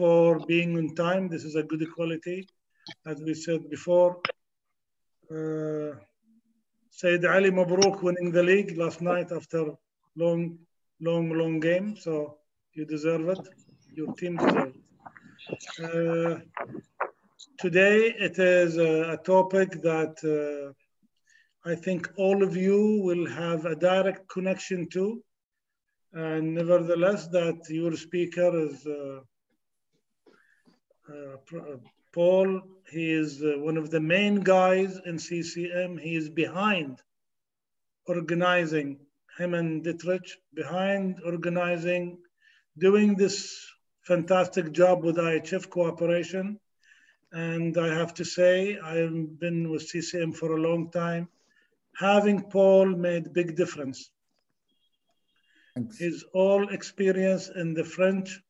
for being on time. This is a good quality. As we said before, uh, Said Ali Mabruk winning the league last night after long, long, long game. So you deserve it. Your team deserves it. Uh, today it is a, a topic that uh, I think all of you will have a direct connection to. And nevertheless, that your speaker is uh, Paul. He is uh, one of the main guys in CCM. He is behind organizing him and Dietrich, behind organizing, doing this fantastic job with IHF cooperation. And I have to say, I've been with CCM for a long time. Having Paul made big difference. Thanks. His all experience in the French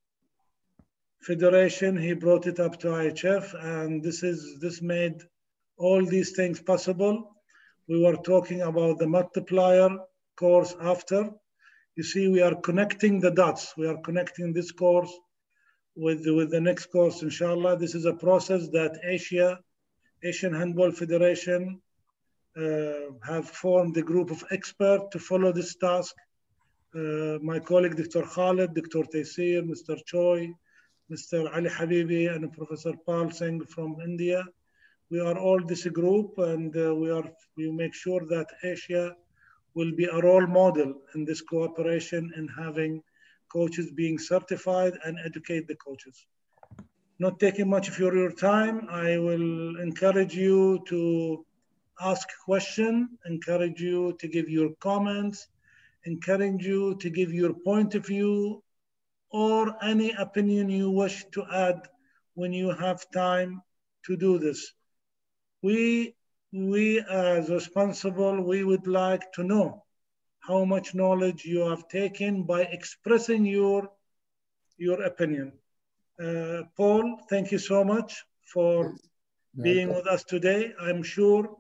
Federation, he brought it up to IHF, and this is this made all these things possible. We were talking about the multiplier course after. You see, we are connecting the dots. We are connecting this course with, with the next course, inshallah. This is a process that Asia, Asian Handball Federation uh, have formed a group of experts to follow this task. Uh, my colleague, Dr. Khalid, Dr. Taysir, Mr. Choi, Mr. Ali Habibi, and Professor Paul Singh from India. We are all this group, and uh, we are we make sure that Asia will be a role model in this cooperation in having coaches being certified and educate the coaches. Not taking much of your, your time, I will encourage you to ask question, encourage you to give your comments, encourage you to give your point of view or any opinion you wish to add when you have time to do this. We, we as responsible, we would like to know how much knowledge you have taken by expressing your, your opinion. Uh, Paul, thank you so much for being with us today. I'm sure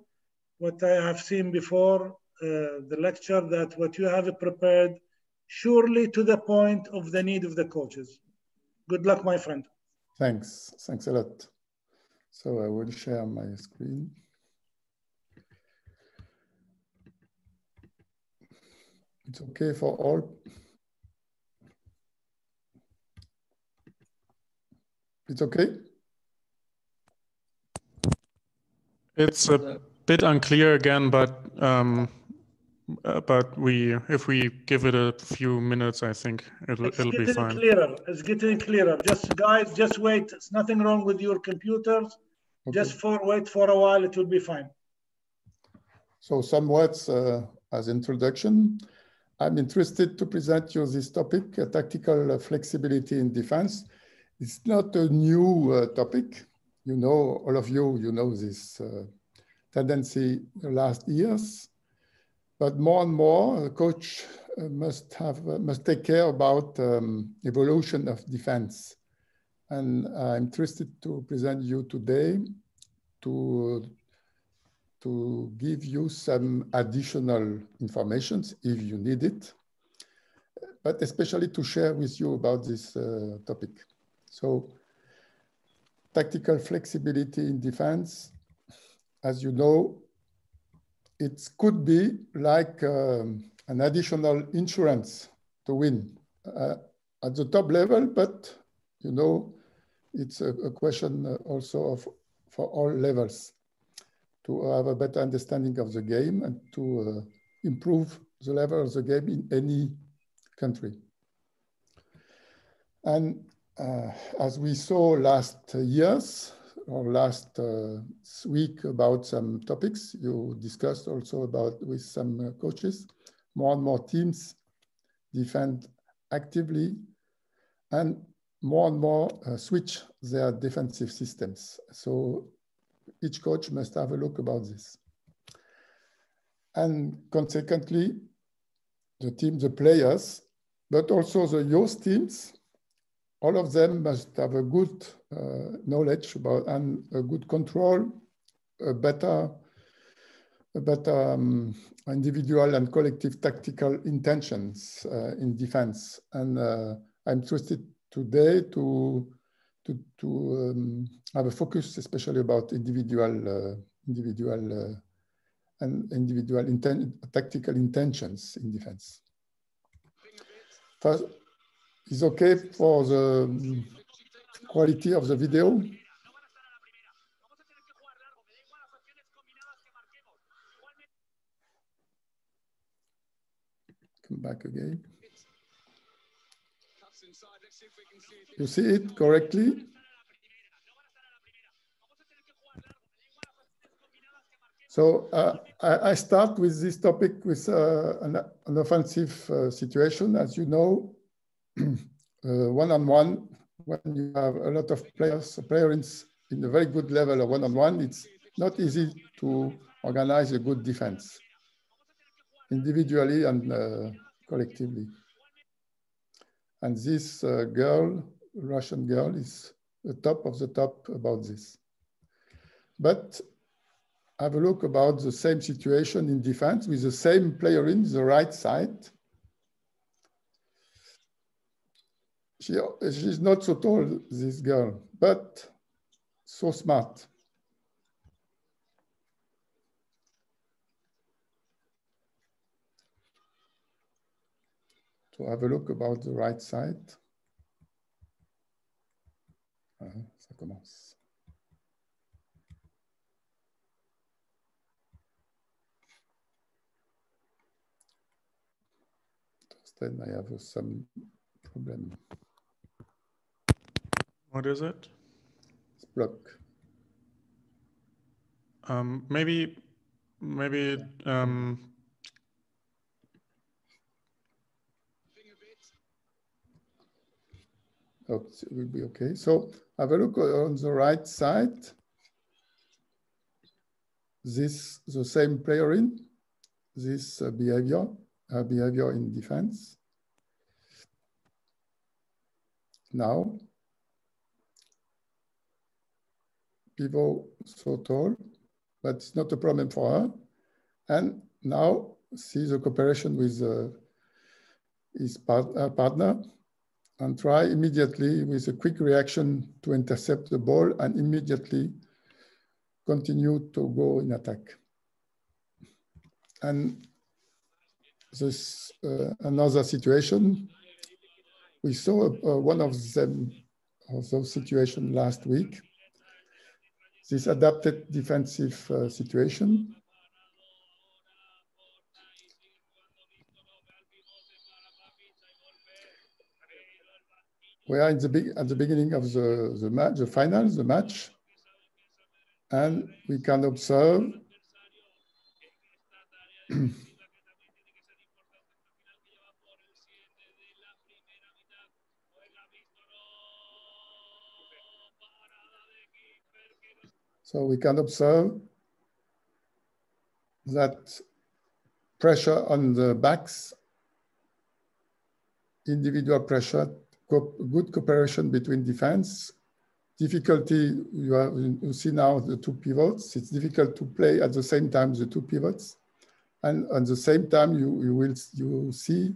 what I have seen before uh, the lecture that what you have prepared surely to the point of the need of the coaches. Good luck, my friend. Thanks. Thanks a lot. So I will share my screen. It's okay for all. It's okay? It's a bit unclear again, but um, uh, but we if we give it a few minutes, I think it'll It's it'll be getting fine. clearer. It's getting clearer. Just guys, just wait. It's nothing wrong with your computers. Okay. Just for wait for a while. It will be fine. So some words uh, as introduction. I'm interested to present you this topic, uh, tactical flexibility in defense. It's not a new uh, topic. You know, all of you, you know this uh, tendency the last years. But more and more, the coach uh, must have uh, must take care about um, evolution of defense. And I'm interested to present you today to to give you some additional informations if you need it, but especially to share with you about this uh, topic. So tactical flexibility in defense, as you know, it could be like um, an additional insurance to win uh, at the top level, but you know, it's a, a question also of for all levels to have a better understanding of the game and to uh, improve the level of the game in any country. And uh, as we saw last years or last uh, week about some topics, you discussed also about with some uh, coaches, more and more teams defend actively and more and more uh, switch their defensive systems. So each coach must have a look about this. And consequently, the team, the players, but also the youth teams, all of them must have a good uh, knowledge about and a good control, a better, a better um, individual and collective tactical intentions uh, in defense. And uh, I'm interested today to to, to um, have a focus, especially about individual, uh, individual uh, and individual inten tactical intentions in defense. First, is okay for the quality of the video. Come back again. You see it correctly? So uh, I, I, start with this topic with uh, an, an, offensive uh, situation. As you know, one-on-one, -on -one, when you have a lot of players, players in a very good level of one-on-one, -on -one, it's not easy to organize a good defense individually and uh, collectively. And this uh, girl, Russian girl, is the top of the top about this. But have a look about the same situation in defense with the same player in the right side. She, she's not so tall, this girl, but so smart. to have a look about the right side. Uh, ça commence. Then I have some problem. What is it? It's block. Um, maybe, maybe um, Oh, it will be okay. So have a look on the right side. This the same player in this uh, behavior, uh, behavior in defense. Now, pivot so tall, but it's not a problem for her. And now see the cooperation with uh, his part, partner and try immediately with a quick reaction to intercept the ball and immediately continue to go in attack. And this uh, another situation, we saw uh, one of them of those situations last week. This adapted defensive uh, situation. We are in the big, at the beginning of the, the match, the final, the match, and we can observe So we can observe that pressure on the backs, individual pressure good cooperation between defense. Difficulty, you, you see now the two pivots. It's difficult to play at the same time the two pivots. And at the same time, you, you will you see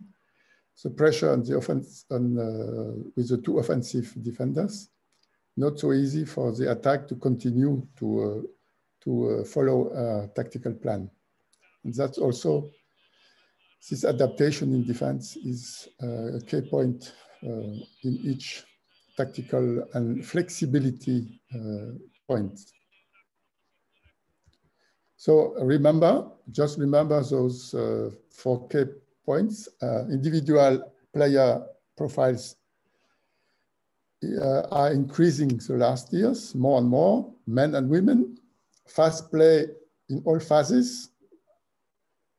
the pressure on the offense on, uh, with the two offensive defenders. Not so easy for the attack to continue to, uh, to uh, follow a tactical plan. And that's also, this adaptation in defense is uh, a key point uh, in each tactical and flexibility uh, point. So remember, just remember those uh, four key points. individual player profiles uh, are increasing the last years, more and more, men and women, fast play in all phases,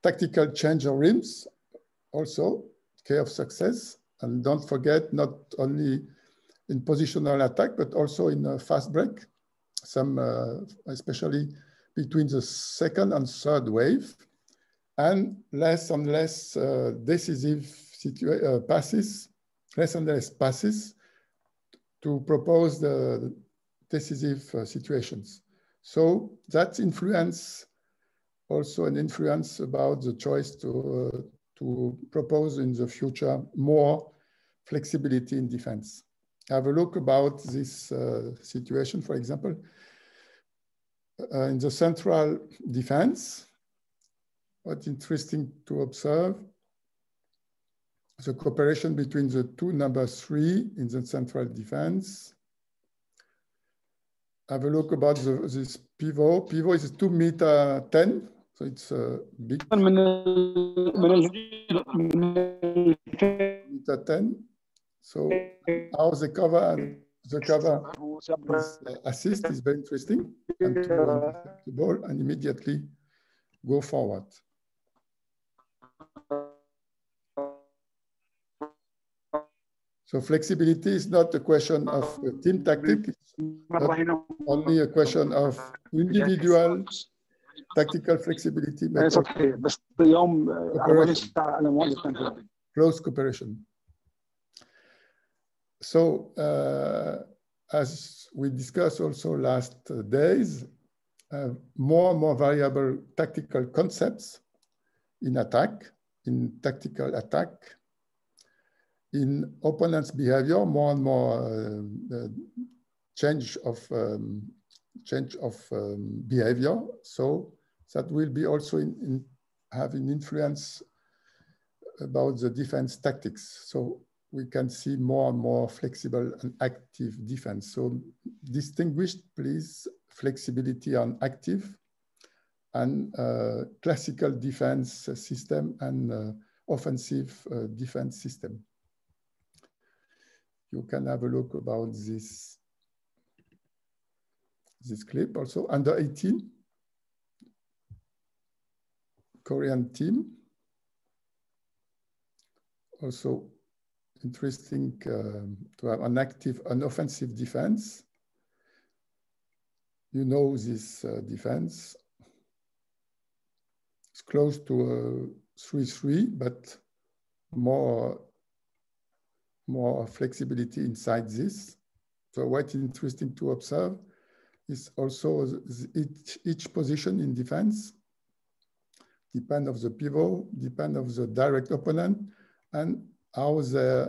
tactical change of rhythms, also, key of success, and don't forget, not only in positional attack, but also in a fast break, some, uh, especially between the second and third wave, and less and less uh, decisive uh, passes, less and less passes to propose the decisive uh, situations. So that influence also an influence about the choice to uh, to propose in the future more flexibility in defense. have a look about this uh, situation, for example, uh, in the central defense, what's interesting to observe, the cooperation between the two number three in the central defense. Have a look about the, this pivot. Pivot is two meter 10, so it's a big meter 10. So how the cover and the cover is, uh, assist is very interesting and to the ball and immediately go forward. So flexibility is not a question of team tactic, it's only a question of individual tactical flexibility. Close cooperation. So uh, as we discussed also last days, uh, more and more variable tactical concepts in attack, in tactical attack, in opponent's behavior, more and more uh, change of um, change of um, behavior. So that will be also in, in have an influence about the defense tactics. So we can see more and more flexible and active defense. So distinguish, please, flexibility and active and uh, classical defense system and uh, offensive uh, defense system. You can have a look about this, this clip also. Under 18, Korean team. Also interesting uh, to have an active, an offensive defense. You know this uh, defense. It's close to a 3-3, but more, more flexibility inside this. So what's interesting to observe is also each, each position in defense depend of the pivot, depend of the direct opponent, and how they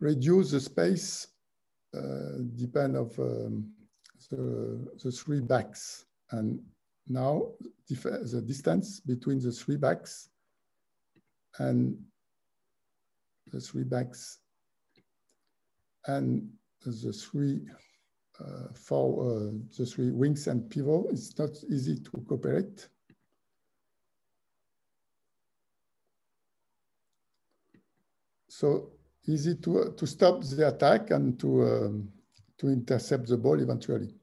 reduce the space uh, depend of um, the, the three backs. And now the distance between the three backs and the three backs and the three uh, for uh, the three wings and pivot, it's not easy to cooperate. So easy to, to stop the attack and to, um, to intercept the ball eventually.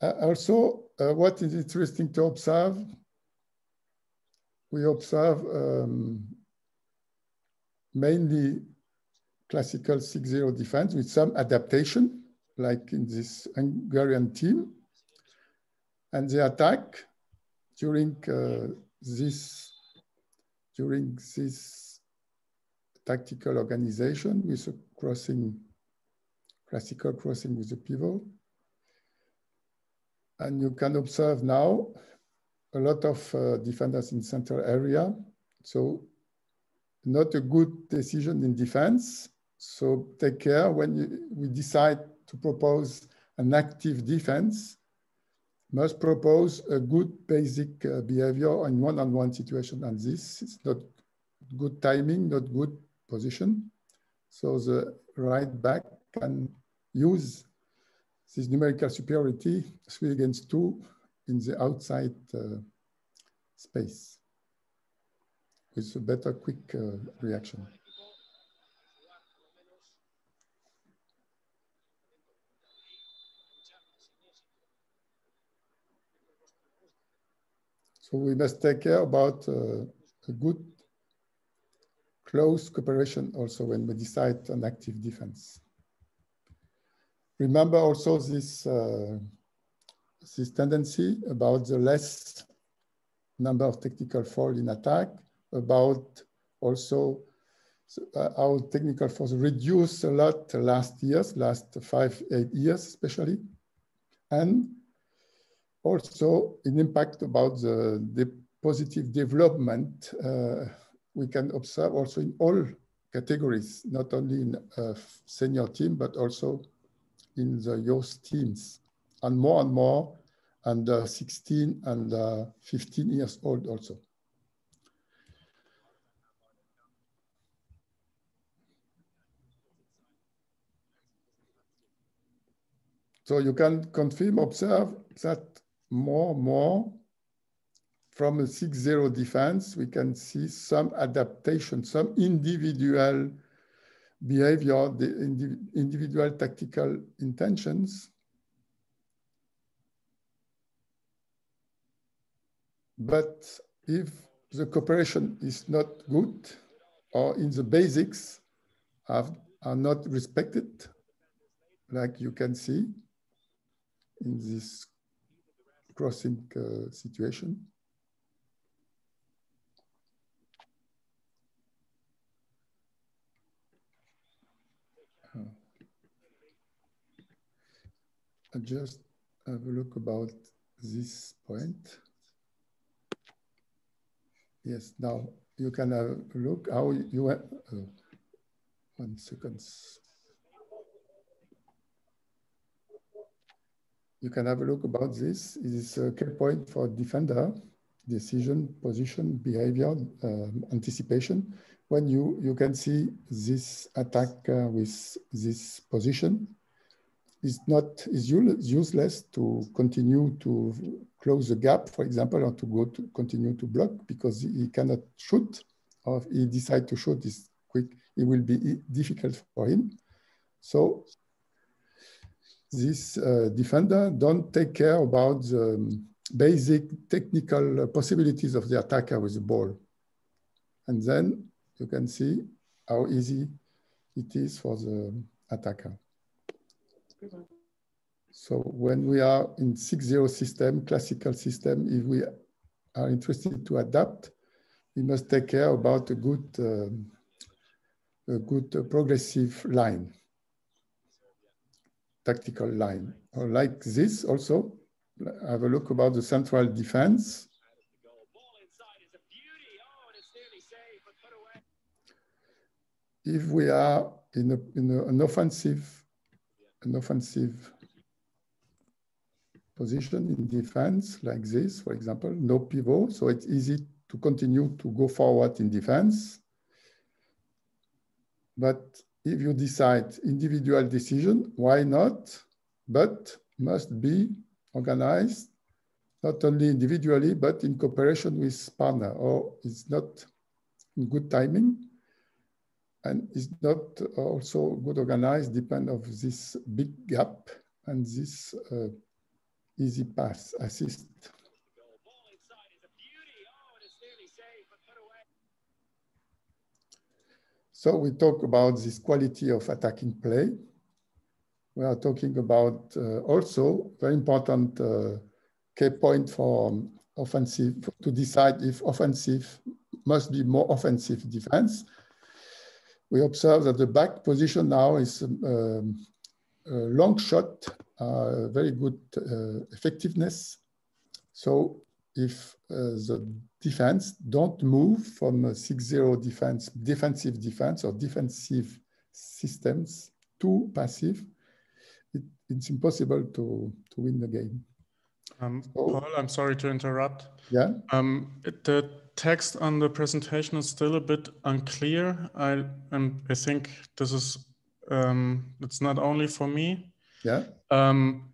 Uh, also, uh, what is interesting to observe, we observe um, mainly classical 6-0 defense with some adaptation, like in this Hungarian team. And the attack during uh, this during this tactical organization with a crossing, classical crossing with a pivot. And you can observe now a lot of uh, defenders in central area. So not a good decision in defense. So take care when you, we decide to propose an active defense, must propose a good basic uh, behavior in one-on-one -on -one situation. And this is not good timing, not good position. So the right back can use this numerical superiority, three against two, in the outside uh, space with a better quick uh, reaction. So we must take care about uh, a good close cooperation also when we decide on active defense. Remember also this, uh, this tendency about the less number of technical fault in attack, about also uh, how technical faults reduced a lot last years, last five, eight years especially, and also an impact about the, the positive development uh, we can observe also in all categories, not only in a senior team, but also in the youth teams, and more and more under 16 and uh, 15 years old also. So you can confirm, observe that more, more from a 6-0 defense, we can see some adaptation, some individual behavior, the individual tactical intentions. But if the cooperation is not good or in the basics have, are not respected, like you can see in this crossing uh, situation, I just have a look about this point. Yes, now you can have a look how you, have, uh, one second. You can have a look about this. It is a key point for defender, decision, position, behavior, um, anticipation. When you, you can see this attack uh, with this position, is not is useless to continue to close the gap, for example, or to go to continue to block because he cannot shoot, or if he decide to shoot is quick, it will be difficult for him. So this uh, defender don't take care about the basic technical possibilities of the attacker with the ball. And then you can see how easy it is for the attacker. So when we are in 6-0 system, classical system, if we are interested to adapt, we must take care about a good, um, a good uh, progressive line, tactical line. Like this also, have a look about the central defense. If we are in, a, in a, an offensive an offensive position in defense like this, for example, no pivot. So it's easy to continue to go forward in defense. But if you decide individual decision, why not? But must be organized, not only individually, but in cooperation with partner, or it's not in good timing and it's not also good organized depend of this big gap and this uh, easy pass assist. So we talk about this quality of attacking play. We are talking about uh, also very important uh, key point for um, offensive to decide if offensive must be more offensive defense we observe that the back position now is um, a long shot, uh, very good uh, effectiveness. So if uh, the defense don't move from a 6-0 defense, defensive defense or defensive systems to passive, it, it's impossible to, to win the game. Um, so, Paul, I'm sorry to interrupt. Yeah. Um, the text on the presentation is still a bit unclear. I um, I think this is um, it's not only for me. Yeah. Um,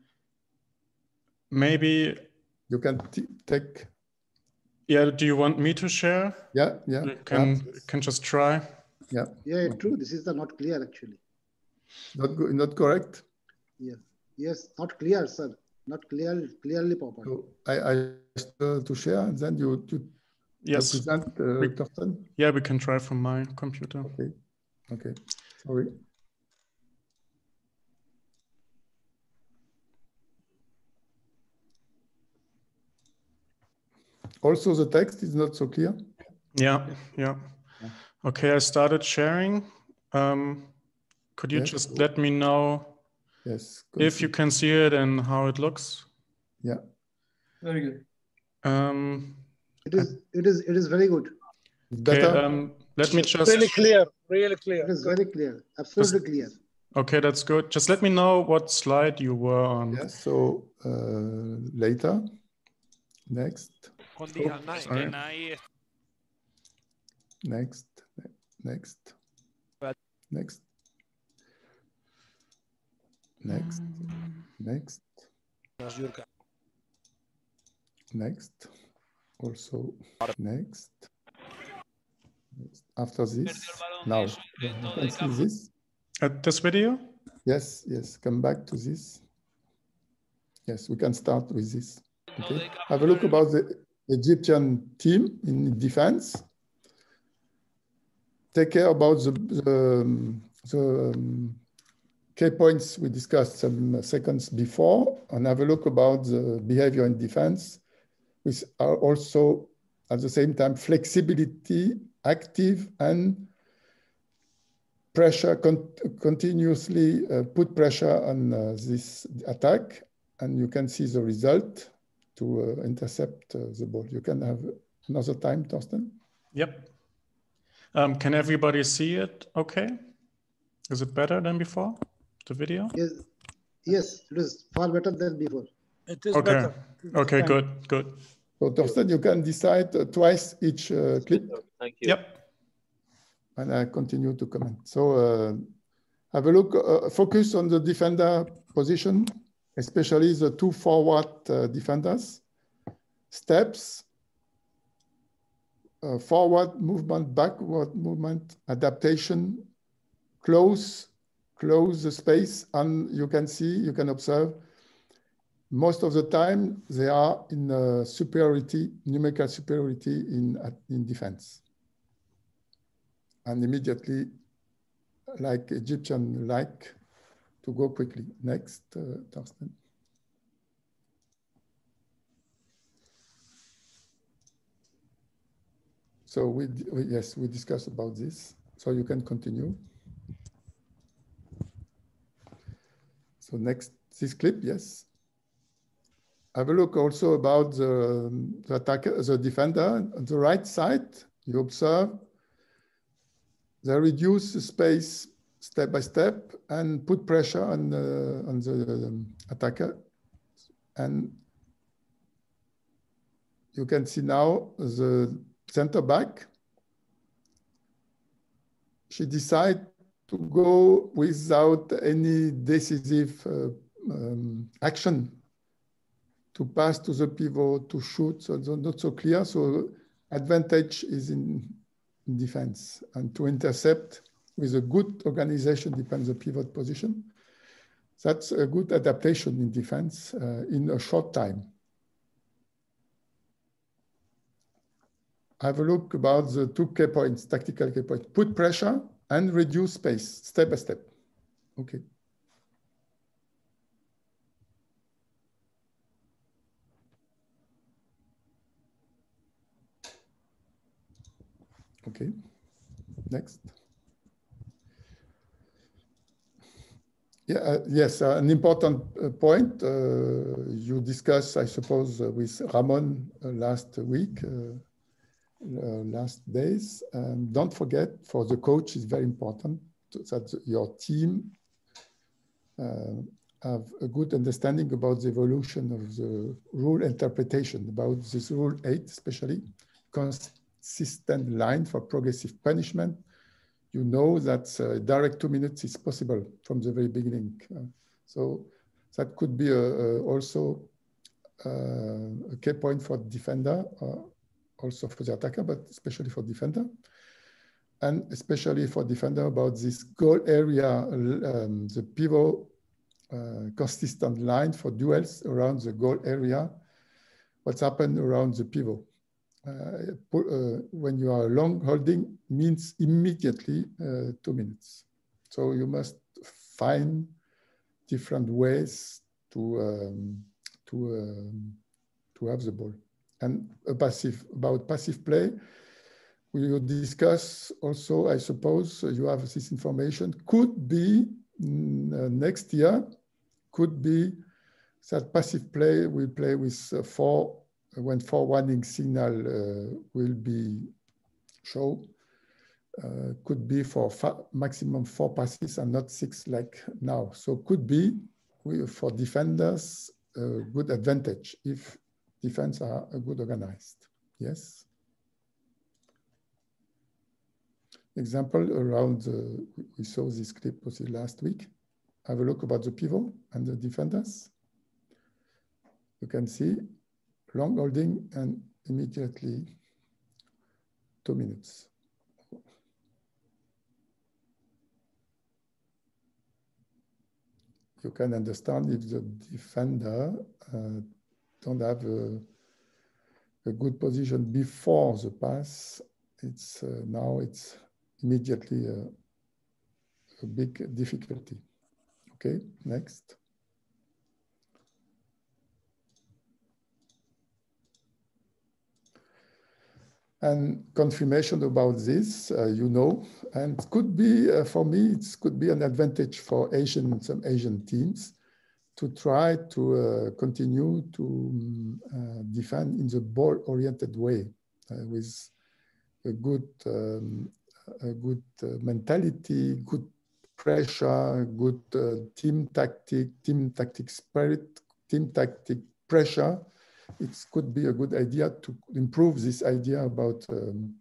maybe you can take. Yeah. Do you want me to share? Yeah. Yeah. You can yeah. can just try. Yeah. Yeah. True. This is the not clear actually. Not good. Not correct. Yes. Yes. Not clear, sir. Not clear. Clearly proper. So I I uh, to share, and then you you Yes. Present, uh, we, Yeah, we can try from my computer. Okay. Okay. Sorry. Also, the text is not so clear. Yeah, yeah. Okay, I started sharing. Um, could you yes. just let me know yes, if you can see it and how it looks? Yeah. Very good. Um, it is. It is. It is very good. Better. Okay, um, let me just Really clear, really clear. It is very clear, absolutely clear. Okay, that's good. Just let me know what slide you were on. Yes, so uh, later. Next, sorry. next, next, next, next, next, next, also next. Next. After this, now, you see this. At this video? Yes, yes, come back to this. Yes, we can start with this. Okay, have a look about the Egyptian team in defense. Take care about the, the, the um, key points we discussed some seconds before and have a look about the behavior in defense, which are also at the same time flexibility, active and pressure, con continuously uh, put pressure on uh, this attack and you can see the result to uh, intercept uh, the ball. You can have another time, Thorsten? Yep. Um, can everybody see it okay? Is it better than before, the video? Yes, yes, it is far better than before. It is Okay, better. okay, Fine. good, good. So Thorsten, you can decide uh, twice each uh, clip Thank you. Yep, and I continue to comment. So uh, have a look, uh, focus on the defender position, especially the two forward uh, defenders. Steps, uh, forward movement, backward movement, adaptation, close, close the space, and you can see, you can observe, most of the time they are in uh, superiority, numerical superiority in, in defense and immediately, like Egyptian, like to go quickly. Next, uh, Thorsten. So we, yes, we discussed about this. So you can continue. So next, this clip, yes. Have a look also about the, the attacker, the defender. On the right side, you observe they reduce the space step by step and put pressure on the, on the um, attacker. And you can see now the center back. She decided to go without any decisive uh, um, action to pass to the pivot, to shoot, so not so clear. So advantage is in defense and to intercept with a good organization depends the pivot position. That's a good adaptation in defense uh, in a short time. Have a look about the two key points, tactical key points. Put pressure and reduce space, step by step. Okay. Okay, next. Yeah, uh, yes, uh, an important uh, point uh, you discussed, I suppose, uh, with Ramon last week, last days. Um, don't forget, for the coach, it's very important that your team have a good understanding about the evolution of the rule interpretation, about this rule eight, especially, consistent line for progressive punishment, you know that uh, direct two minutes is possible from the very beginning. Uh, so that could be a, a also uh, a key point for defender, uh, also for the attacker, but especially for defender. And especially for defender about this goal area, um, the pivot uh, consistent line for duels around the goal area, what's happened around the pivot. Uh, uh, when you are long holding means immediately uh, two minutes. So you must find different ways to um, to um, to have the ball. And a passive about passive play, we will discuss also. I suppose you have this information. Could be mm, next year. Could be that passive play will play with four when four warning signal uh, will be shown uh, could be for maximum four passes and not six like now. So could be for defenders a good advantage if defense are good organized. Yes. Example around, uh, we saw this clip was last week. Have a look about the pivot and the defenders. You can see long holding and immediately two minutes. You can understand if the defender uh, don't have a, a, good position before the pass, it's uh, now it's immediately a, a big difficulty. Okay, next. And confirmation about this, uh, you know, and could be, uh, for me, it could be an advantage for Asian, some Asian teams to try to uh, continue to um, defend in the ball-oriented way with a good, um, a good mentality, good pressure, good uh, team tactic, team tactic spirit, team tactic pressure, it could be a good idea to improve this idea about um,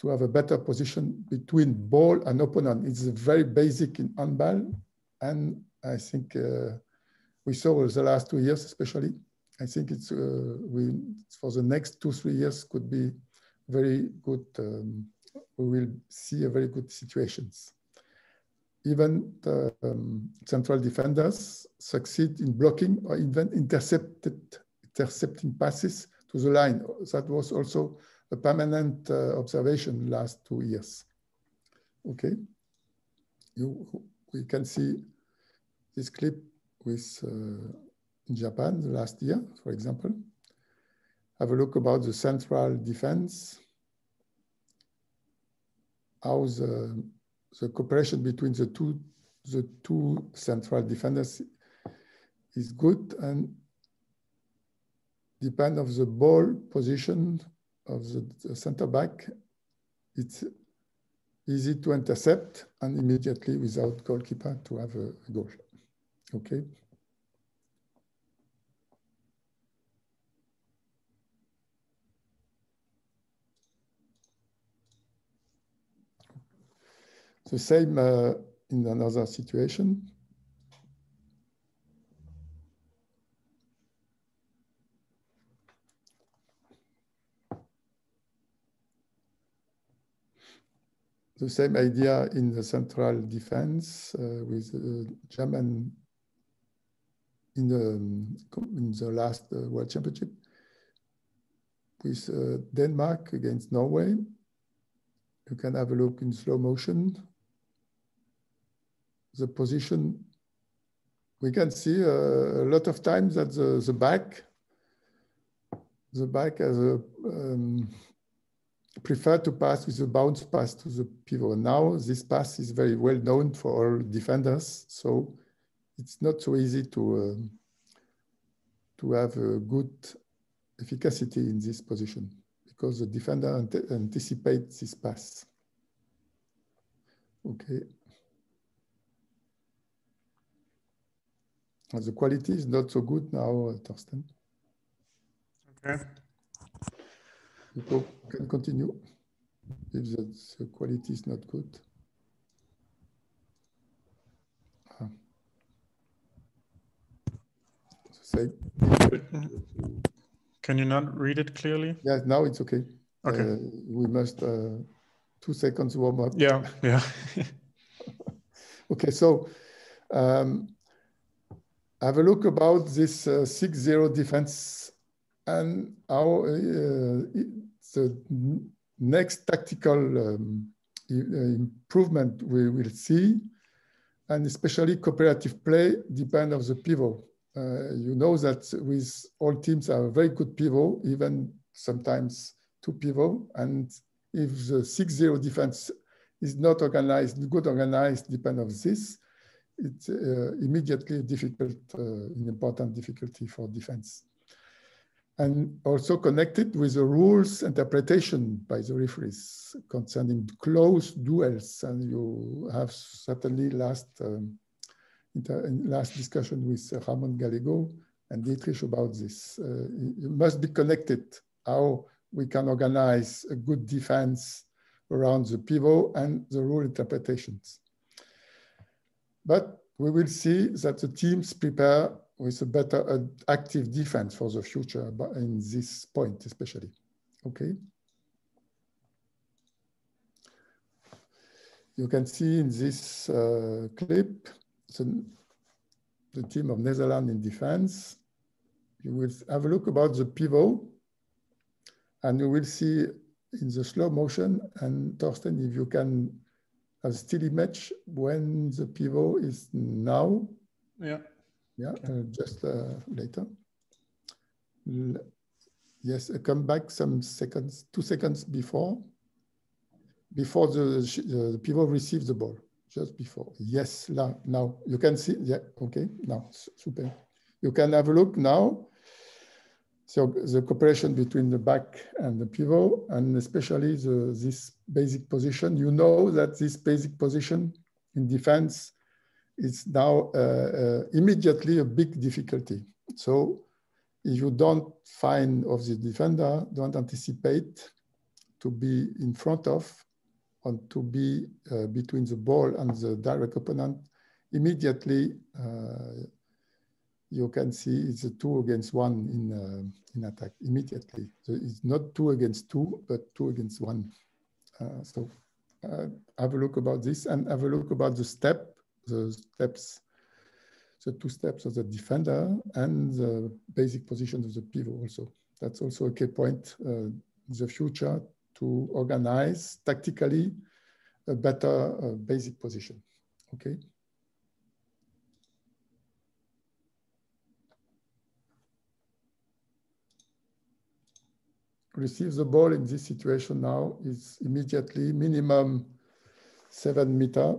to have a better position between ball and opponent. It's very basic in handball, and I think uh, we saw the last two years, especially. I think it's uh, we for the next two three years could be very good. Um, we will see a very good situations. Even the um, central defenders succeed in blocking or even intercepted intercepting passes to the line. That was also a permanent uh, observation last two years. Okay, you, we can see this clip with uh, Japan last year, for example. Have a look about the central defense, how the, the cooperation between the two, the two central defenders is good and depend of the ball position of the, center back, it's easy to intercept and immediately without goalkeeper to have a, a goal. Okay. The same uh, in another situation. The same idea in the central defense uh, with uh, German in the, in the last uh, World Championship with uh, Denmark against Norway. You can have a look in slow motion. The position, we can see uh, a lot of times that the, the back, the back has a um, prefer to pass with a bounce pass to the pivot. Now this pass is very well known for all defenders, so it's not so easy to uh, to have a good efficacy in this position because the defender ante anticipates this pass. Okay. And the quality is not so good now, Thorsten. Okay. People can continue if the quality is not good. Ah. Say, can you not read it clearly? Yeah, now it's okay. Okay. Uh, we must uh, two seconds warm up. Yeah, yeah. okay, so um, have a look about this 6-0 uh, defense and how uh, the next tactical um, uh, improvement we will see, and especially cooperative play depend on the pivot. Uh, you know that with all teams are very good pivot, even sometimes two pivot, and if the 6-0 defense is not organized, good organized, depend on this, it's uh, immediately difficult, uh, an important difficulty for defense. And also connected with the rules interpretation by the referees concerning close duels. And you have certainly last um, last discussion with Ramon Gallego and Dietrich about this. Uh, it must be connected how we can organize a good defense around the pivot and the rule interpretations. But we will see that the teams prepare with a better uh, active defense for the future but in this point especially. Okay. You can see in this uh, clip the, the team of Netherlands in defense. You will have a look about the pivot and you will see in the slow motion and Thorsten, if you can have still image when the pivot is now. Yeah. Yeah, uh, just uh, later. L yes, uh, come back some seconds, two seconds before, before the, the pivot receives the ball, just before. Yes, now, now you can see, yeah, okay, now, super. You can have a look now. So the cooperation between the back and the pivot, and especially the, this basic position, you know that this basic position in defense is now uh, uh, immediately a big difficulty. So if you don't find of the defender, don't anticipate to be in front of and to be uh, between the ball and the direct opponent, immediately uh, you can see it's a two against one in, uh, in attack immediately. So it's not two against two, but two against one. Uh, so have a look about this and have a look about the step the steps, the two steps of the defender and the basic position of the pivot also. That's also a key point uh, in the future to organize tactically a better uh, basic position, okay? receive the ball in this situation now is immediately minimum seven meter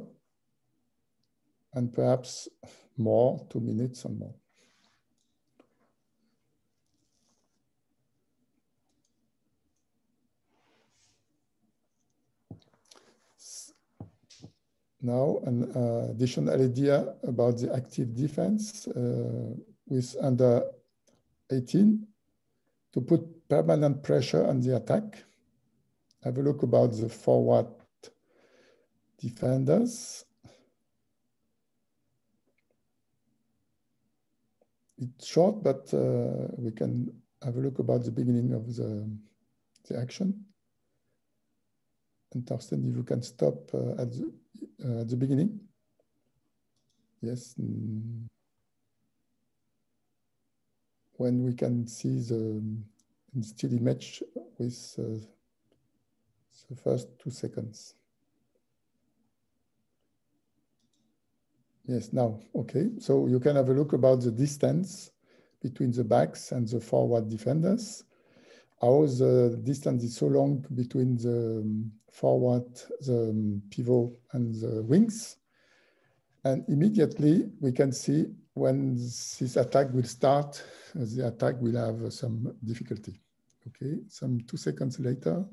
and perhaps more, two minutes and more. Now, an uh, additional idea about the active defense uh, with under 18 to put permanent pressure on the attack. Have a look about the forward defenders. It's short, but uh, we can have a look about the beginning of the, the action. And Thorsten, if you can stop uh, at, the, uh, at the beginning. Yes. Mm. When we can see the still image with uh, the first two seconds. Yes, now, okay. So you can have a look about the distance between the backs and the forward defenders. How the distance is so long between the um, forward, the um, pivot and the wings. And immediately we can see when this attack will start, the attack will have some difficulty. Okay, some two seconds later,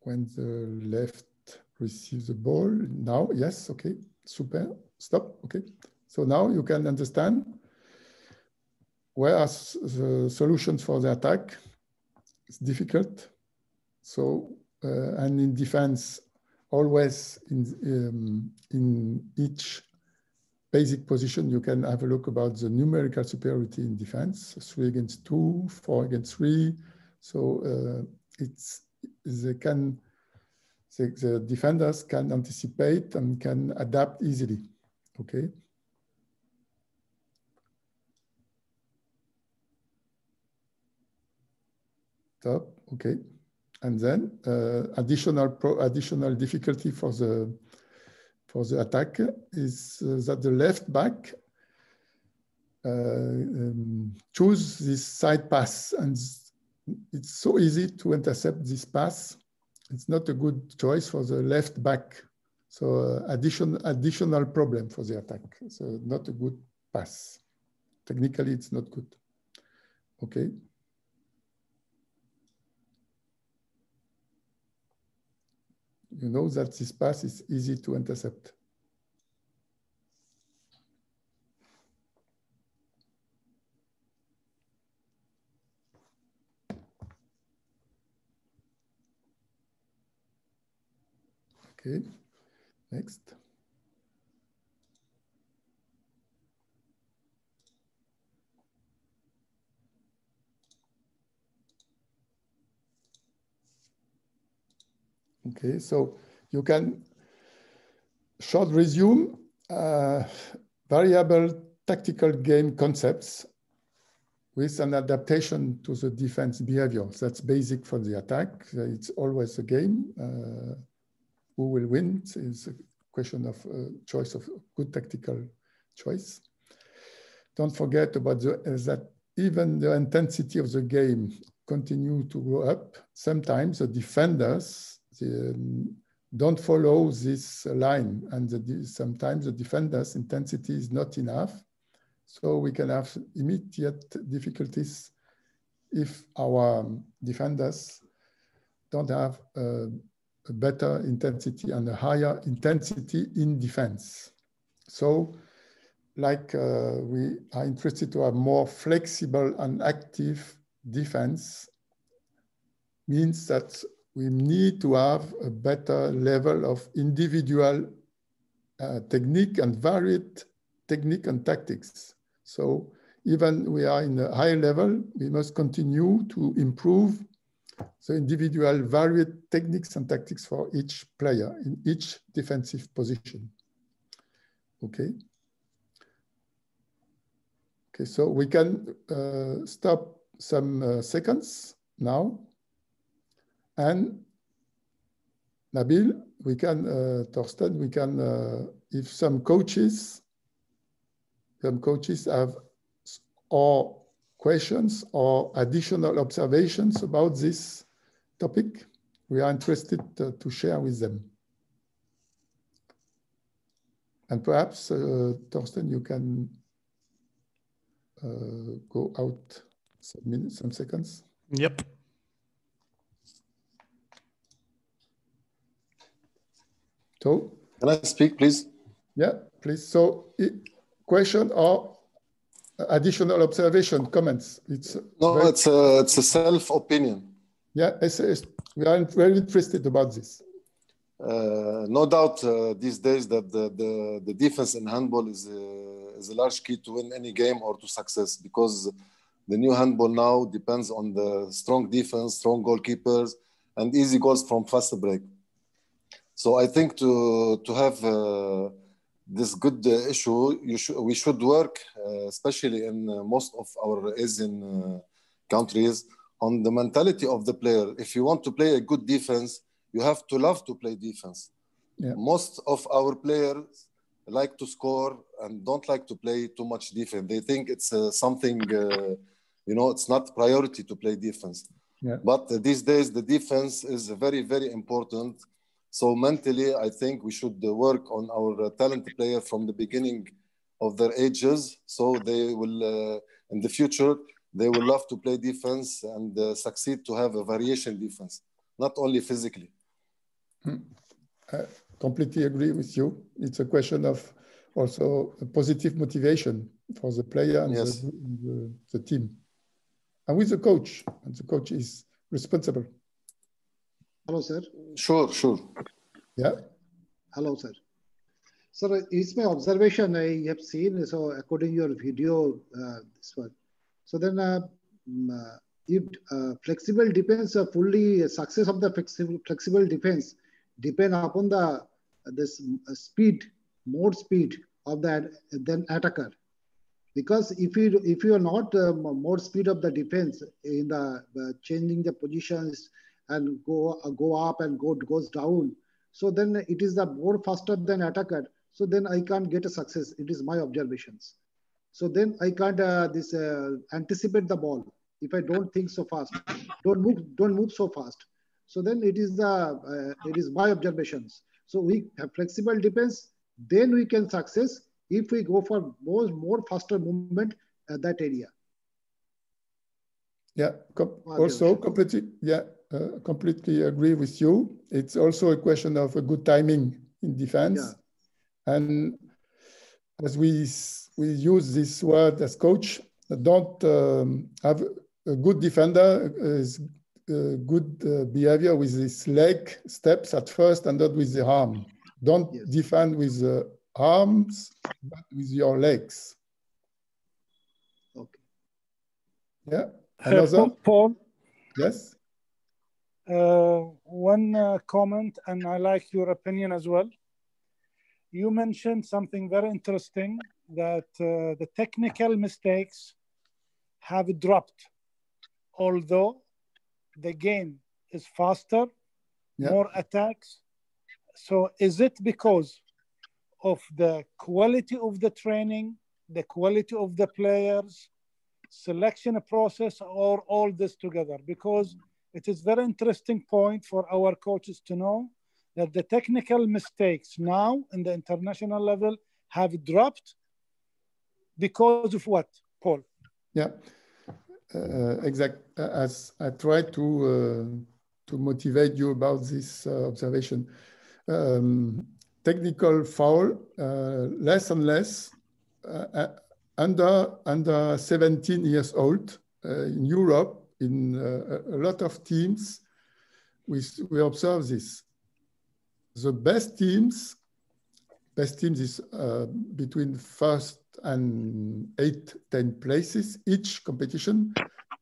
when the left receive the ball. Now, yes, okay, super, stop, okay. So now you can understand where are the solutions for the attack. It's difficult. So, uh, and in defense, always in, um, in each basic position, you can have a look about the numerical superiority in defense, three against two, four against three. So uh, it's, they can the, the defenders can anticipate and can adapt easily, okay? Top, okay. And then uh, additional pro, additional difficulty for the for the attack is uh, that the left back uh, um, choose this side pass, and it's so easy to intercept this pass it's not a good choice for the left back. So uh, addition, additional problem for the attack. So not a good pass. technically it's not good. Okay. You know that this pass is easy to intercept. Okay, next. Okay, so you can short resume uh, variable tactical game concepts with an adaptation to the defense behavior. That's basic for the attack. It's always a game. Uh, who will win is a question of uh, choice of good tactical choice. Don't forget about the, uh, that even the intensity of the game continue to go up. Sometimes the defenders the, um, don't follow this line and the, sometimes the defenders intensity is not enough. So we can have immediate difficulties if our defenders don't have uh, a better intensity and a higher intensity in defense. So like uh, we are interested to have more flexible and active defense means that we need to have a better level of individual uh, technique and varied technique and tactics. So even we are in a high level, we must continue to improve the individual varied techniques and tactics for each player in each defensive position. Okay. Okay, so we can uh, stop some uh, seconds now. And Nabil, we can, uh, Torsten, we can, uh, if some coaches, some coaches have or questions or additional observations about this topic, we are interested uh, to share with them. And perhaps, uh, Torsten, you can uh, go out some minutes, some seconds. Yep. So, can I speak, please? Yeah, please. So, question or additional observation, comments? It's no, very... it's a it's a self opinion. Yeah, it's, it's, we are very interested about this. Uh, no doubt uh, these days that the, the, the defense in handball is uh, is a large key to win any game or to success because the new handball now depends on the strong defense, strong goalkeepers, and easy goals from faster break. So I think to to have uh, this good uh, issue, sh we should work, uh, especially in most of our Asian countries, on the mentality of the player. If you want to play a good defense, you have to love to play defense. Yeah. Most of our players like to score and don't like to play too much defense. They think it's uh, something, uh, you know, it's not priority to play defense. Yeah. But uh, these days, the defense is very, very important. So mentally, I think we should uh, work on our uh, talented player from the beginning of their ages, so they will, uh, in the future, they will love to play defense and uh, succeed to have a variation defense, not only physically. Hmm. I completely agree with you. It's a question of also a positive motivation for the player and yes. the, the, the, team. And with the coach, and the coach is responsible. Hello, sir. Sure, sure. Yeah. Hello, sir. Sir, it's my observation I have seen. So according to your video, uh, this one, so then, uh, mm, uh, if uh, flexible defense, uh, fully success of the flexible, flexible defense depend upon the this speed, more speed of that then attacker. Because if you if you are not um, more speed of the defense in the changing the positions and go go up and go goes down, so then it is the more faster than attacker. So then I can't get a success. It is my observations. So then I can't uh, this uh, anticipate the ball if I don't think so fast. Don't move, don't move so fast. So then it is the uh, it is my observations. So we have flexible defense. Then we can success. If we go for more more faster movement, at that area. Yeah, com also completely, yeah, uh, completely agree with you. It's also a question of a good timing in defense. Yeah. And as we, we use this word as coach, don't um, have a good defender is uh, good uh, behavior with his leg steps at first and not with the arm. Don't yes. defend with the arms, but with your legs. Okay. Yeah. Another? Paul? Yes. Uh, one uh, comment, and I like your opinion as well. You mentioned something very interesting that uh, the technical mistakes have dropped, although the game is faster, yeah. more attacks. So, is it because of the quality of the training, the quality of the players, selection process, or all this together? Because it is very interesting point for our coaches to know that the technical mistakes now in the international level have dropped because of what, Paul? Yeah, uh, exact. As I try to uh, to motivate you about this uh, observation, um, technical foul uh, less and less uh, uh, under under 17 years old in Europe in uh, a lot of teams, we, we observe this. The best teams, best teams is uh, between first and eight, 10 places, each competition,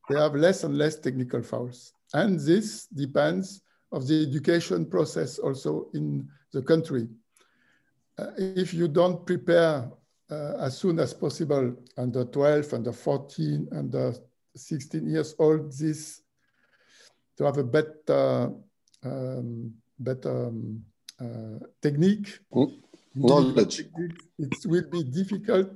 they have less and less technical fouls. And this depends of the education process also in the country. Uh, if you don't prepare uh, as soon as possible under 12, under 14, under 16 years old this to have a better um, better um, uh, technique. Mm. knowledge. It will be difficult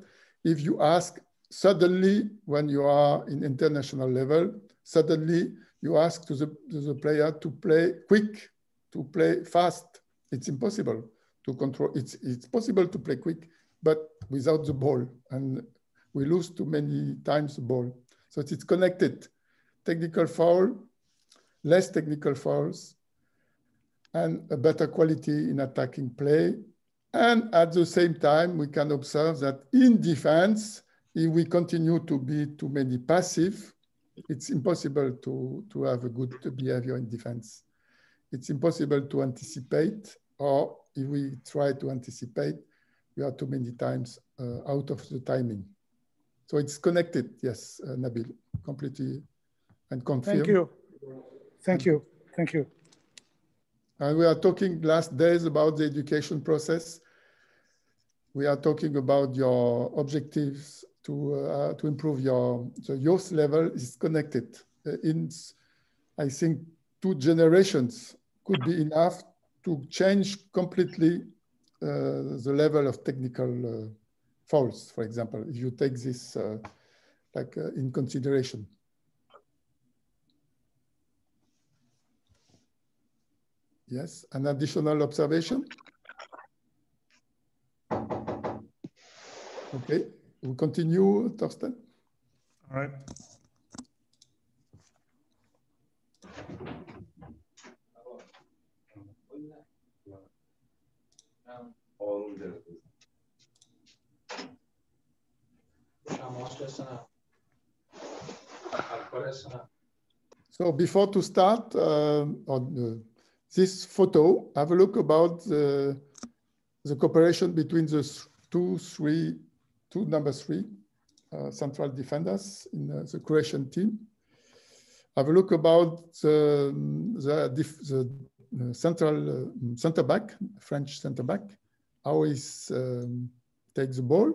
if you ask suddenly when you are in international level suddenly you ask to the, to the player to play quick to play fast. It's impossible to control it's it's possible to play quick but without the ball. And we lose too many times the ball so it's connected. Technical foul, less technical fouls, and a better quality in attacking play. And at the same time, we can observe that in defense, if we continue to be too many passive, it's impossible to, to have a good behavior in defense. It's impossible to anticipate, or if we try to anticipate, we are too many times uh, out of the timing. So it's connected, yes, uh, Nabil, completely and confirmed. Thank you. Thank you. Thank you. And we are talking last days about the education process. We are talking about your objectives to, uh, to improve your the youth level is connected. Uh, in, I think, two generations could be enough to change completely uh, the level of technical uh, false, for example, if you take this uh, like uh, in consideration. Yes, an additional observation? Okay, we continue, Thorsten. All right. All the So before to start uh, on uh, this photo, have a look about the, the cooperation between the two, three, two number three uh, central defenders in uh, the Croatian team. Have a look about the, the, the uh, central uh, center back, French center back, how he um, takes the ball,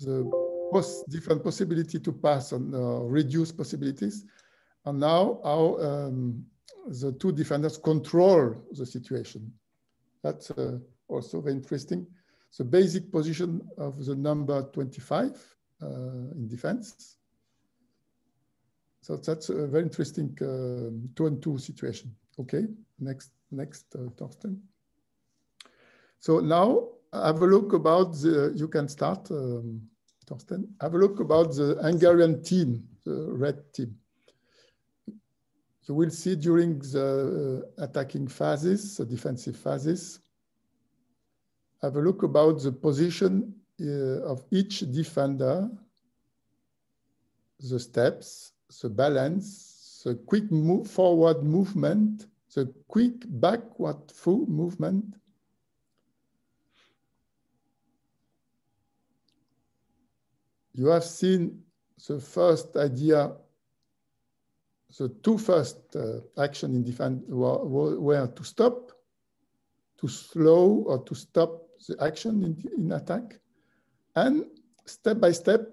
the pos different possibility to pass on uh, reduce possibilities. And now how um, the two defenders control the situation. That's uh, also very interesting. The basic position of the number 25 uh, in defense. So that's a very interesting uh, two and two situation. Okay, next, next, uh. So now have a look about the, you can start um, Have a look about the Hungarian team, the red team. You will see during the uh, attacking phases, the defensive phases, have a look about the position uh, of each defender, the steps, the balance, the quick move, forward movement, the quick backward movement, you have seen the first idea, the two first uh, action in defense were, were, to stop, to slow or to stop the action in, in attack. And step by step,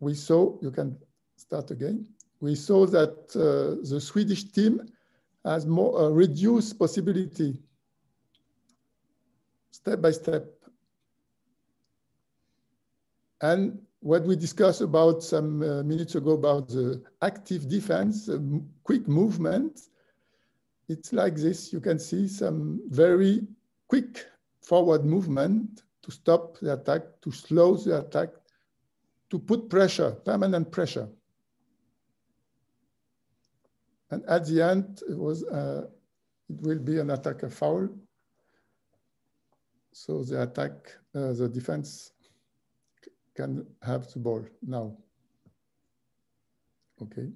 we saw, you can start again, we saw that uh, the Swedish team has more uh, reduced possibility step by step. And what we discussed about some uh, minutes ago about the active defense, uh, quick movement, it's like this. You can see some very quick forward movement to stop the attack, to slow the attack, to put pressure, permanent pressure. And at the end, it was uh, it will be an attacker foul. So the attack, uh, the defense can have the ball now. Okay.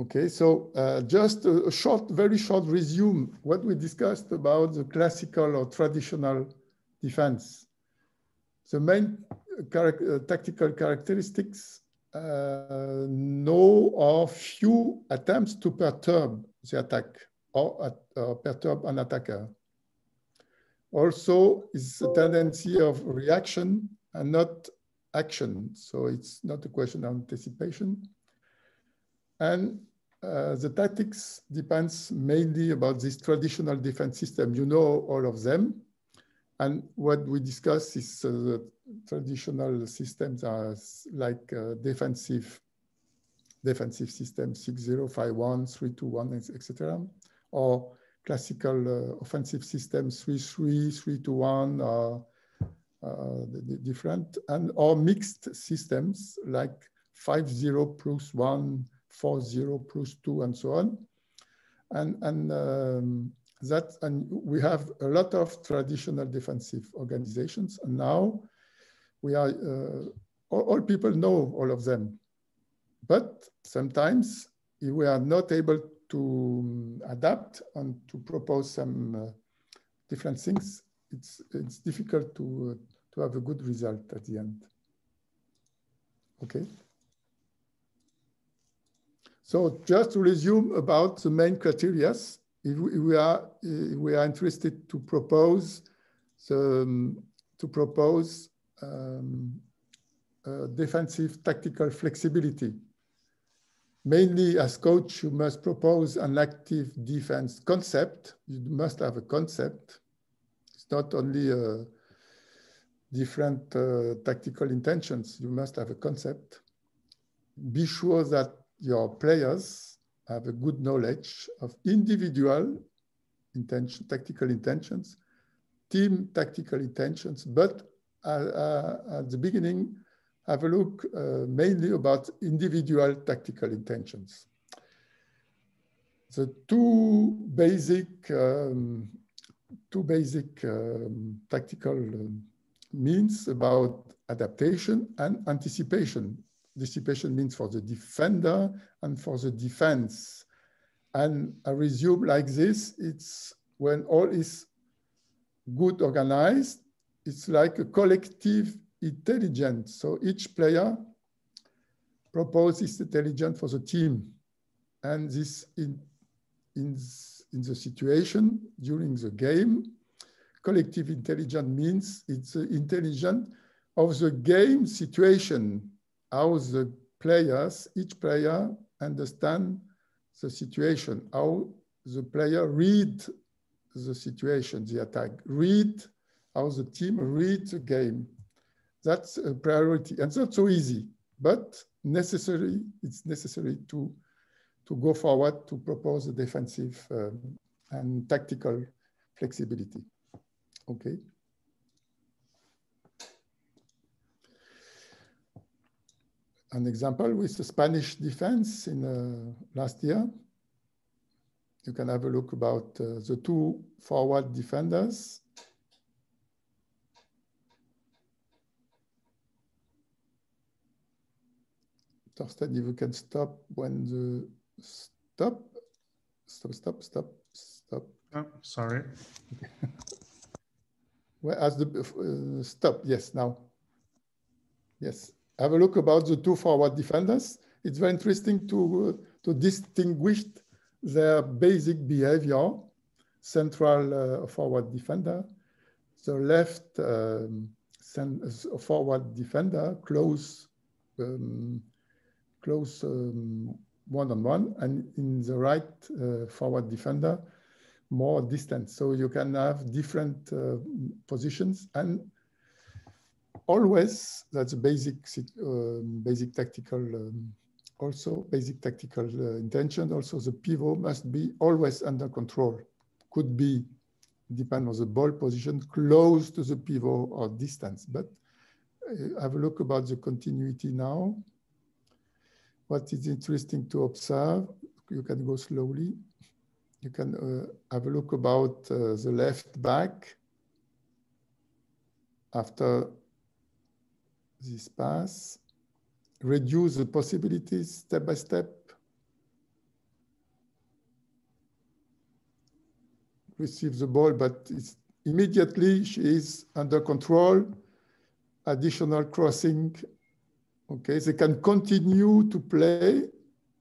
Okay, so uh, just a, short, very short resume what we discussed about the classical or traditional defense. The main char uh, tactical characteristics no or few attempts to perturb the attack or uh, perturb an attacker. Also, is a tendency of reaction and not action. So it's not a question of anticipation. And uh, the tactics depends mainly about this traditional defense system. You know all of them. And what we discuss is uh, the traditional systems are like uh, defensive defensive systems 6051, 321, etc. Or classical uh, offensive systems 33, 321, uh, uh, different, and or mixed systems like 50 plus 1, 40 plus 2, and so on. And, and um, that, and we have a lot of traditional defensive organizations. And now we are, uh, all, all, people know all of them. But sometimes if we are not able to um, adapt and to propose some uh, different things. It's, it's difficult to, uh, to have a good result at the end. Okay. So just to resume about the main criteria, if we are, if we are interested to propose the, um, to propose um, uh, defensive tactical flexibility. Mainly as coach, you must propose an active defense concept. You must have a concept. It's not only uh, different uh, tactical intentions. You must have a concept. Be sure that your players have a good knowledge of individual intention, tactical intentions, team tactical intentions, but uh, at the beginning, have a look uh, mainly about individual tactical intentions. The two basic, um, two basic um, tactical um, means about adaptation and anticipation. Anticipation means for the defender and for the defense. And a resume like this, it's when all is good organized, it's like a collective intelligence. So each player proposes intelligence for the team. And this in, in, in the situation during the game, collective intelligence means it's intelligence of the game situation, how the players, each player understand the situation, how the player read the situation, the attack, read how the team read the game. That's a priority. And it's not so easy, but necessary, it's necessary to, to go forward to propose a defensive um, and tactical flexibility. Okay. An example with the Spanish defense in uh, last year. You can have a look about uh, the two forward defenders. Torsten, if you can stop when the stop, stop, stop, stop, stop. Oh, sorry. Where as the uh, stop? Yes, now. Yes, have a look about the two forward defenders. It's very interesting to uh, to distinguish their basic behavior. Central uh, forward defender, the left um, uh, forward defender, close um, close um, one-on-one, and in the right uh, forward defender, more distance. So you can have different uh, positions and always, that's a basic, uh, basic tactical, um, also basic tactical uh, intention. Also the pivot must be always under control. Could be, depend on the ball position, close to the pivot or distance. But uh, have a look about the continuity now. What is interesting to observe, you can go slowly. You can uh, have a look about uh, the left back after this pass, reduce the possibilities step by step, receive the ball, but immediately she is under control, additional crossing Okay, they can continue to play,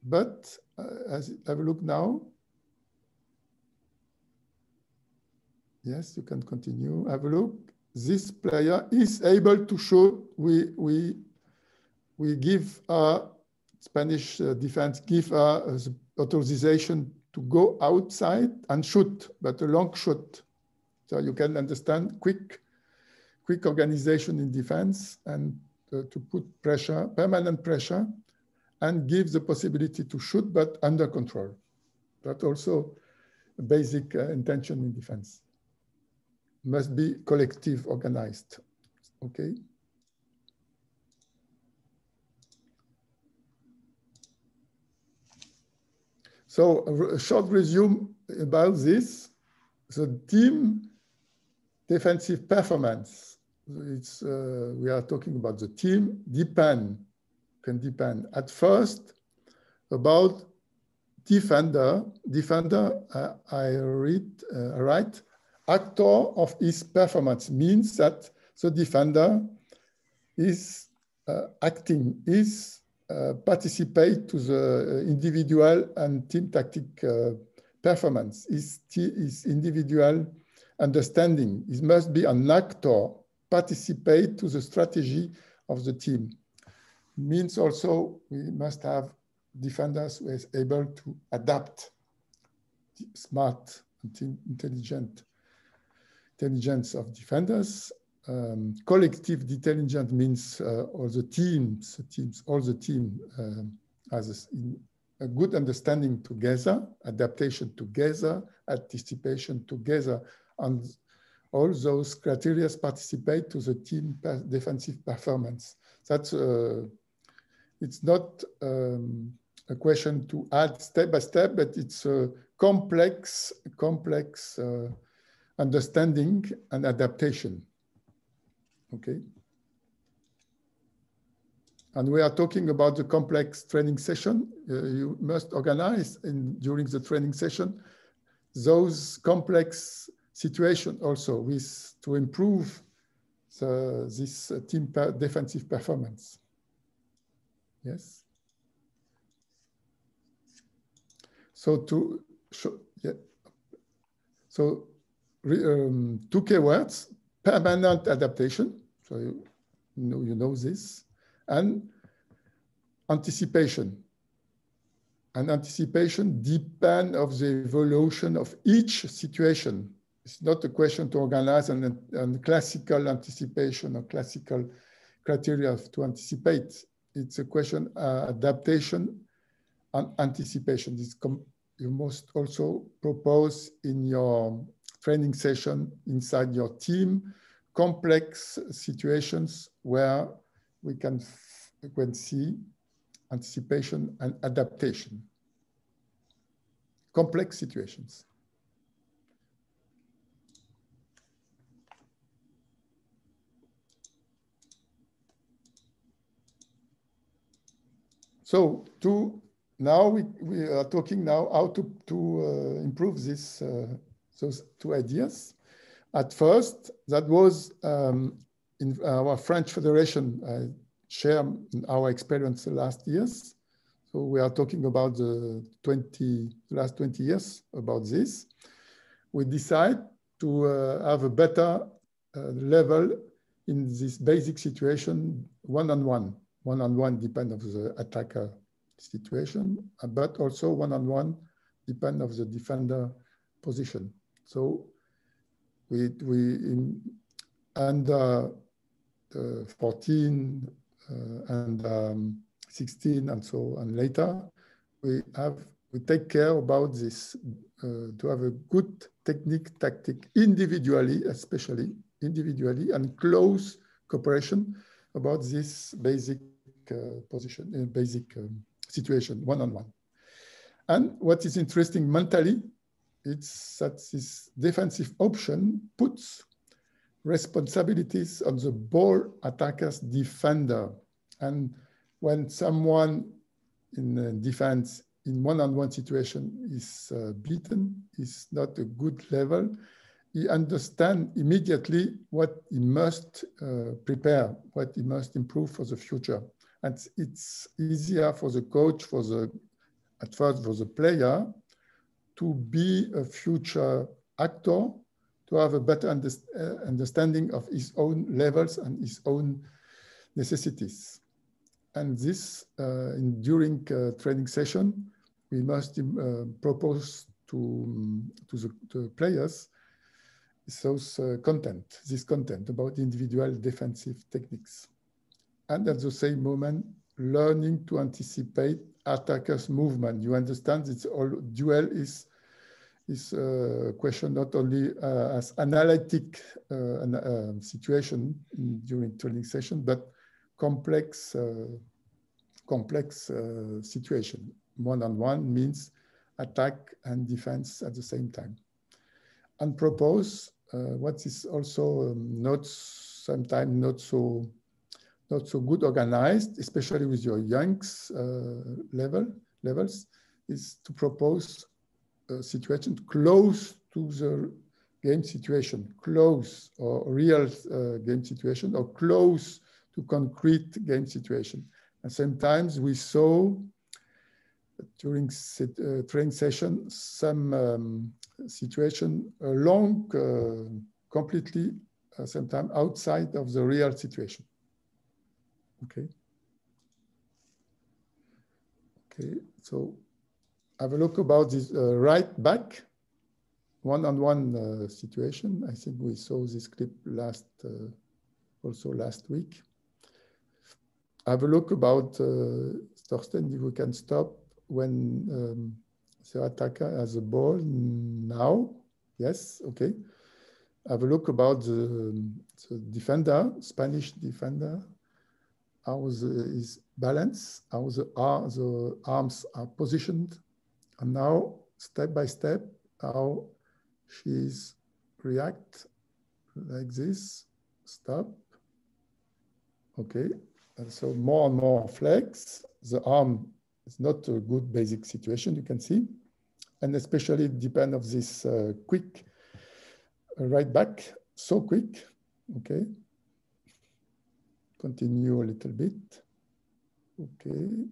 but uh, as, have a look now. Yes, you can continue. Have a look. This player is able to show. We we we give a Spanish uh, defense give a, authorization to go outside and shoot, but a long shot. So you can understand quick, quick organization in defense and uh, to put pressure, permanent pressure, and give the possibility to shoot, but under control. That also a basic uh, intention in defense. Must be collective organized, okay? So a, short resume about this. The team defensive performance it's, uh, we are talking about the team, depend, can depend at first about defender, defender, uh, I read, uh, write, actor of his performance means that the defender is uh, acting, is uh, participate to the individual and team tactic uh, performance, is, is individual understanding. It must be an actor participate to the strategy of the team. Means also we must have defenders who is able to adapt smart, and intelligent intelligence of defenders. Um, collective intelligence means uh, all the teams, teams, all the team um, has a, a, good understanding together, adaptation together, anticipation together, and all those criteria participate to the team defensive performance. That's uh, it's not um, a question to add step by step, but it's a complex, complex uh, understanding and adaptation. Okay. And we are talking about the complex training session. Uh, you must organize in, during the training session those complex situation also with to improve the, this uh, team per defensive performance. Yes. So to show, yeah. So um, two keywords: permanent adaptation. So you know you know this, and anticipation. And anticipation depend of the evolution of each situation it's not a question to organize an, an classical anticipation or classical criteria to anticipate. It's a question uh, adaptation and anticipation. This you must also propose in your training session inside your team complex situations where we can, we can see anticipation and adaptation. Complex situations. So to now we, we are talking now how to, to uh, improve this, uh, those two ideas. At first, that was um, in our French Federation uh, share our experience the last years. So we are talking about the 20, last 20 years about this. We decide to uh, have a better uh, level in this basic situation one-on-one. One-on-one depend of the attacker situation, but also one-on-one depend of the defender position. So we, we in, under uh, 14 uh, and um, 16 and so and later, we have we take care about this uh, to have a good technique tactic individually, especially individually and close cooperation about this basic uh, position, uh, basic um, situation, one-on-one. -on -one. And what is interesting mentally, it's that this defensive option puts responsibilities on the ball attacker's defender. And when someone in defense in one-on-one -on -one situation is uh, beaten, is not a good level, he understands immediately what he must uh, prepare, what he must improve for the future. And it's easier for the coach, for the at first for the player, to be a future actor, to have a better uh, understanding of his own levels and his own necessities. And this, uh, in, during uh, training session, we must uh, propose to, to the to players those uh, content, this content about individual defensive techniques and at the same moment, learning to anticipate attackers' movement. You understand it's all duel is is a question not only uh, as analytic uh, an, uh, situation in, during training session, but complex uh, complex situation. One-on-one -on -one means attack and defense at the same time. And propose uh, what is also um, not sometimes not so not so good organized, especially with your youngs uh, level levels, is to propose situation close to the game situation, close or real uh, game situation, or close to concrete game situation. And sometimes we saw during uh, training session some um, situation along uh, completely uh, sometimes outside of the real situation. Okay. Okay, so have a look about this uh, right back one-on-one -on -one, uh, situation. I think we saw this clip last, uh, also last week. Have a look about Thorsten, if we can stop when um, the attacker has a ball now. Yes, okay. Have a look about the, the defender, Spanish defender how the, is balance, how the, uh, the arms are positioned, and now step by step, how she's react like this, stop, okay, and so more and more flex, the arm is not a good basic situation, you can see, and especially depend of this uh, quick uh, right back, so quick, okay, Continue a little bit. Okay.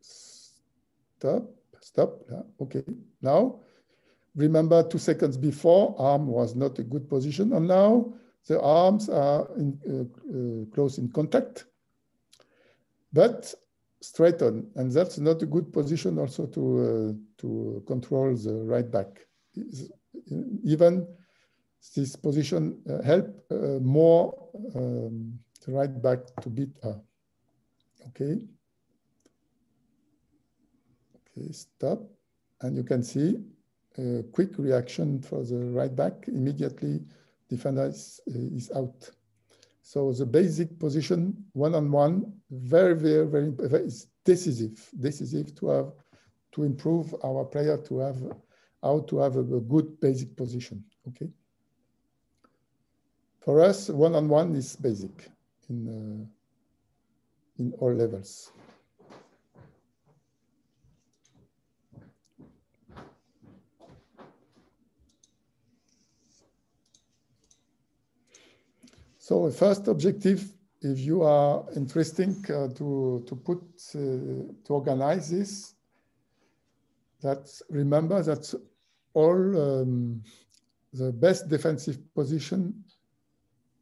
Stop, stop. Yeah. Okay. Now, remember two seconds before, arm was not a good position. And now the arms are in, uh, uh, close in contact, but straighten. And that's not a good position also to, uh, to control the right back. Even this position uh, help uh, more um, right back to beat her. Okay. Okay, stop. And you can see a quick reaction for the right back. Immediately, defender is, is out. So the basic position, one-on-one, -on -one, very, very, very, very is decisive, decisive to have, to improve our player to have, how to have a, a good basic position, okay? For us, one-on-one -on -one is basic in, uh, in all levels. So the first objective, if you are interested uh, to, to put, uh, to organize this, that remember that all um, the best defensive position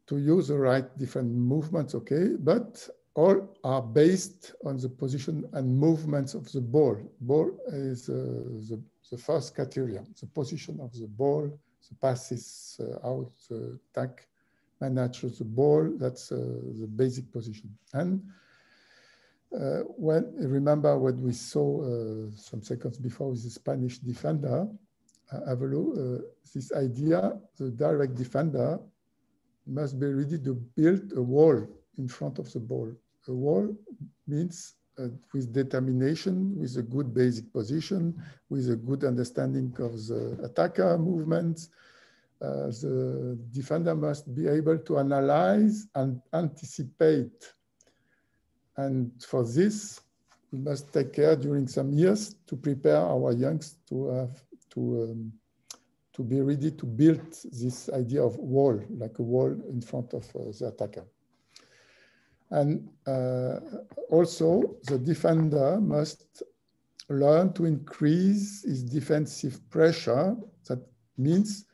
to use the right different movements, okay, but all are based on the position and movements of the ball. Ball is uh, the, the first criterion, the position of the ball, the passes uh, out, uh, attack, manage the ball. That's uh, the basic position. And uh, when remember what we saw uh, some seconds before with the Spanish defender, uh, Avelo, this idea, the direct defender must be ready to build a wall in front of the ball. A wall means uh, with determination, with a good basic position, with a good understanding of the attacker movements, uh, the defender must be able to analyze and anticipate. And for this, we must take care during some years to prepare our youngs to have to um, to be ready to build this idea of wall, like a wall in front of uh, the attacker. And uh, also, the defender must learn to increase his defensive pressure. That means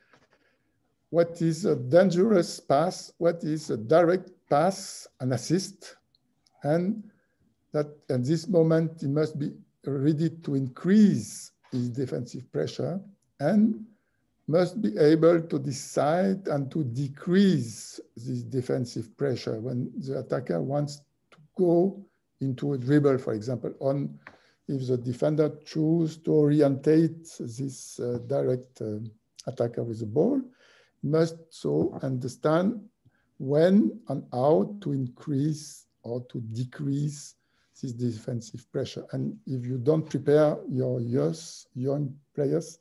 what is a dangerous pass, what is a direct pass, an assist, and that at this moment he must be ready to increase his defensive pressure and must be able to decide and to decrease this defensive pressure when the attacker wants to go into a dribble, for example, on if the defender chooses to orientate this uh, direct uh, attacker with the ball, must so understand when and how to increase or to decrease this defensive pressure. And if you don't prepare your youth, young players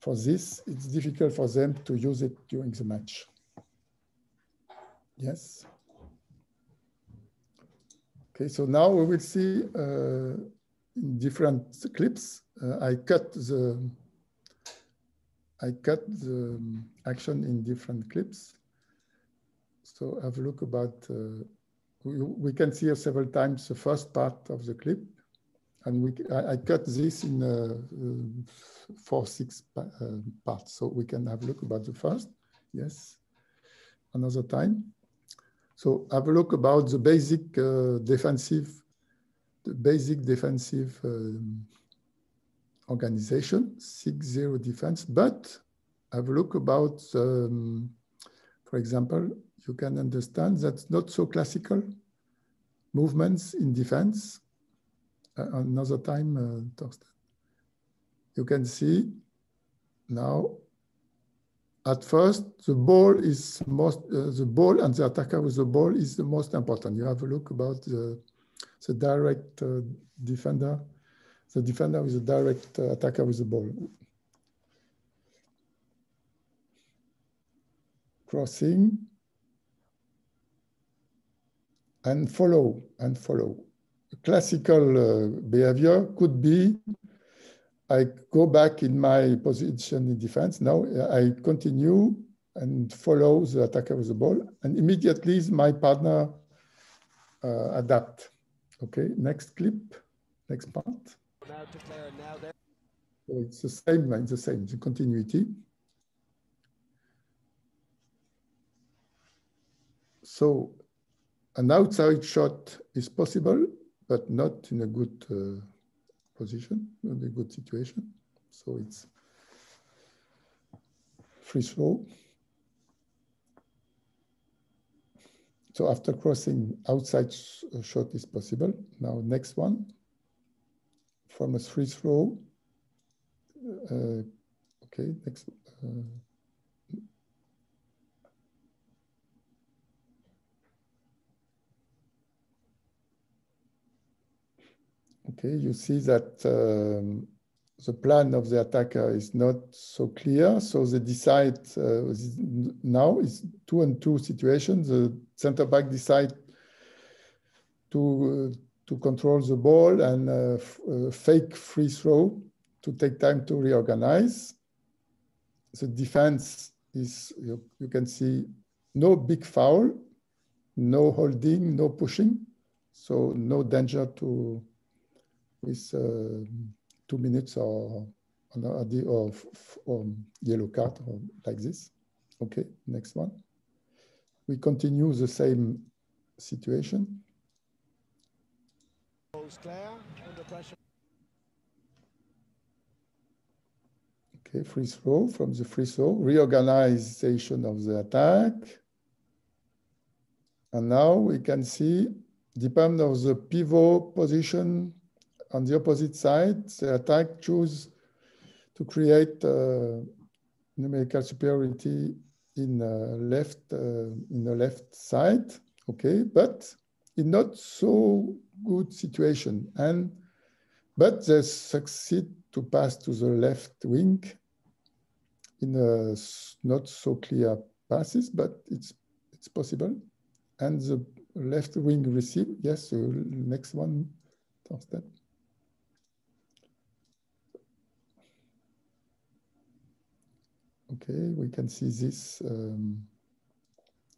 for this, it's difficult for them to use it during the match. Yes. Okay, so now we will see uh, in different clips. Uh, I cut the I cut the action in different clips. So have a look about, uh, we, we, can see several times the first part of the clip. And we, I, I cut this in uh, uh, four, six uh, parts. So we can have a look about the first. Yes, another time. So have a look about the basic uh, defensive, the basic defensive um, organization, 6-0 defense, but have a look about, um, for example, you can understand that's not so classical movements in defense. Uh, another time, uh, You can see now, at first, the ball is most, uh, the ball and the attacker with the ball is the most important. You have a look about the, the direct uh, defender the defender is a direct uh, attacker with the ball. Crossing and follow and follow. classical uh, behavior could be I go back in my position in defense. Now I continue and follow the attacker with the ball, and immediately my partner uh, adapt. Okay, next clip, next part. So it's the same, line, the same, the continuity. So an outside shot is possible, but not in a good uh, position, not a good situation. So it's free throw. So after crossing, outside shot is possible. Now next one from a free throw. Uh, okay, next. Uh, okay, you see that um, the plan of the attacker is not so clear. So they decide uh, now is two and two situation. The center back decide to uh, to control the ball and uh, uh, fake free throw to take time to reorganize. The defense is you, you can see no big foul, no holding, no pushing, so no danger to with. Uh, two minutes or, or, or yellow card or like this. Okay, next one. We continue the same situation. Okay, free throw from the free throw, reorganization of the attack. And now we can see, depending of the pivot position on the opposite side, the attack choose to create uh, numerical superiority in uh, left uh, in the left side. Okay, but in not so good situation, and but they succeed to pass to the left wing in a not so clear passes, but it's it's possible, and the left wing receive. Yes, so next one, Thorsten. Okay, we can see this um,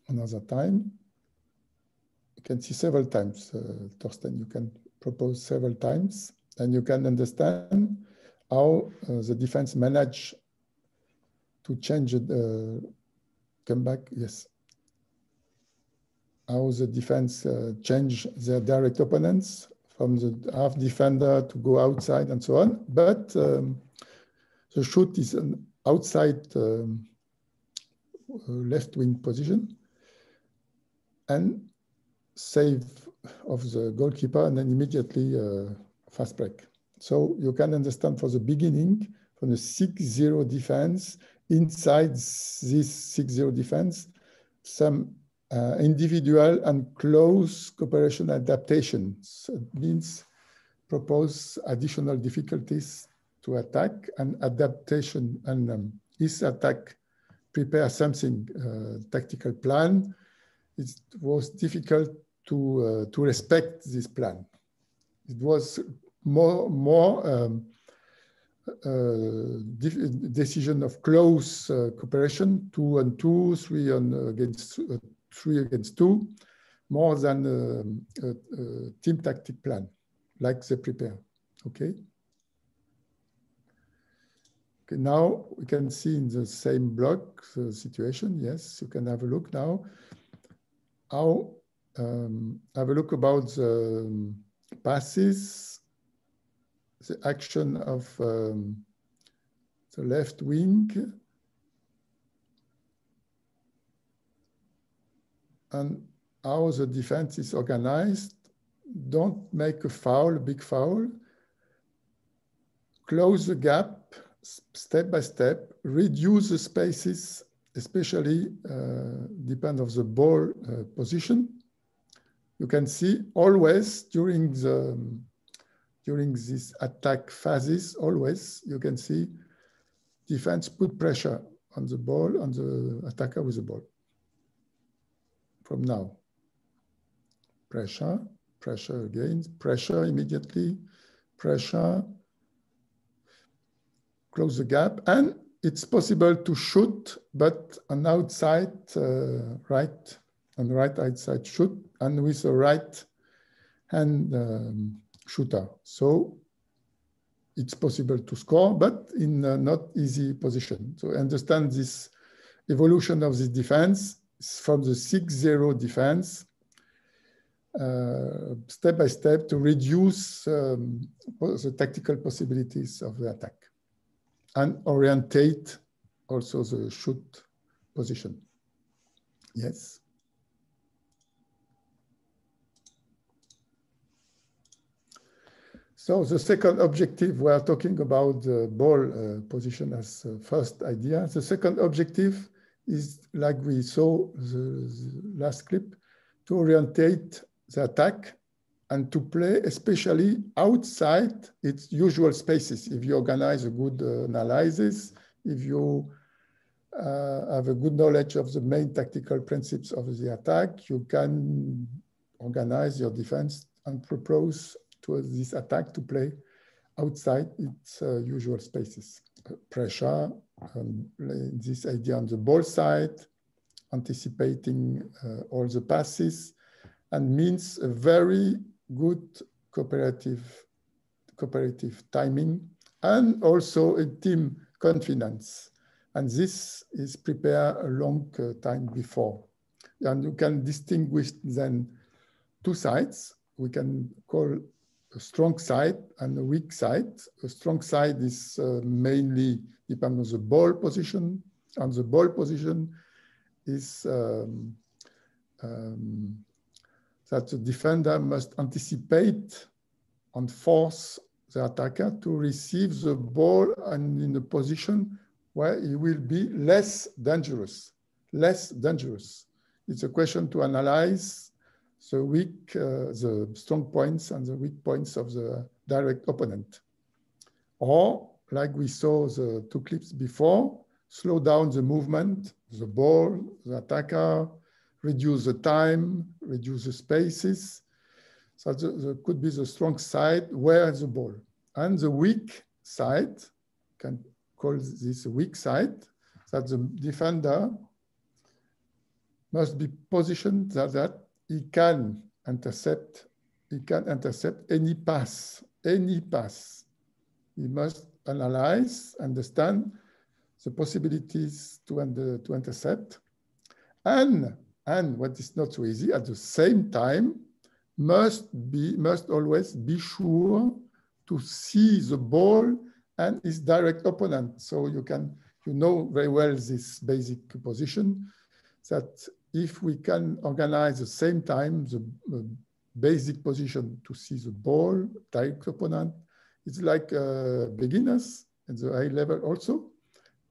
another time. Can see several times, uh, Thorsten, you can propose several times and you can understand how uh, the defense manage to change the uh, come back, yes. How the defense uh, change their direct opponents from the half defender to go outside and so on. But um, the shoot is an outside um, left wing position and save of the goalkeeper and then immediately uh, fast break. So you can understand for the beginning, from the 6-0 defense, inside this 6-0 defense, some uh, individual and close cooperation adaptations. It means propose additional difficulties to attack and adaptation and um, attack prepare something uh, tactical plan it was difficult to uh, to respect this plan it was more more um, uh, decision of close uh, cooperation two and two three and against uh, three against two more than um, a, a team tactic plan like they prepare okay Okay, now we can see in the same block the situation. Yes, you can have a look now. How um, have a look about the passes, the action of um, the left wing, and how the defense is organized. Don't make a foul, big foul. Close the gap step by step, reduce the spaces, especially uh, depend of the ball uh, position. You can see always during the during these attack phases, always you can see defense put pressure on the ball, on the attacker with the ball. From now, pressure, pressure again, pressure immediately, pressure, close the gap. And it's possible to shoot, but on outside uh, right, the right outside shoot, and with a right hand um, shooter. So it's possible to score, but in not easy position. So understand this evolution of this defense from the 6-0 defense uh, step by step to reduce um, the tactical possibilities of the attack and orientate also the shoot position. Yes. So the second objective, we are talking about the ball uh, position as uh, first idea. The second objective is like we saw the, the last clip, to orientate the attack and to play especially outside its usual spaces. If you organize a good uh, analysis, if you uh, have a good knowledge of the main tactical principles of the attack, you can organize your defense and propose to this attack to play outside its uh, usual spaces. Uh, pressure, um, this idea on the ball side, anticipating uh, all the passes, and means a very good cooperative, cooperative timing, and also a team confidence. And this is prepared a long uh, time before. And you can distinguish then two sides. We can call a strong side and a weak side. A strong side is uh, mainly depending on the ball position. And the ball position is um, um, that the defender must anticipate and force the attacker to receive the ball and in a position where he will be less dangerous, less dangerous. It's a question to analyze the weak, uh, the strong points and the weak points of the direct opponent. Or, like we saw the two clips before, slow down the movement, the ball, the attacker, reduce the time, reduce the spaces. So there could be the strong side, where the ball? And the weak side, can call this weak side, that the defender must be positioned that, that he can intercept, he can intercept any pass, any pass. He must analyze, understand the possibilities to, under, to intercept. And, and what is not so easy, at the same time, must be must always be sure to see the ball and its direct opponent. So you can you know very well this basic position that if we can organize the same time the uh, basic position to see the ball, direct opponent, it's like uh, beginners at the high level also,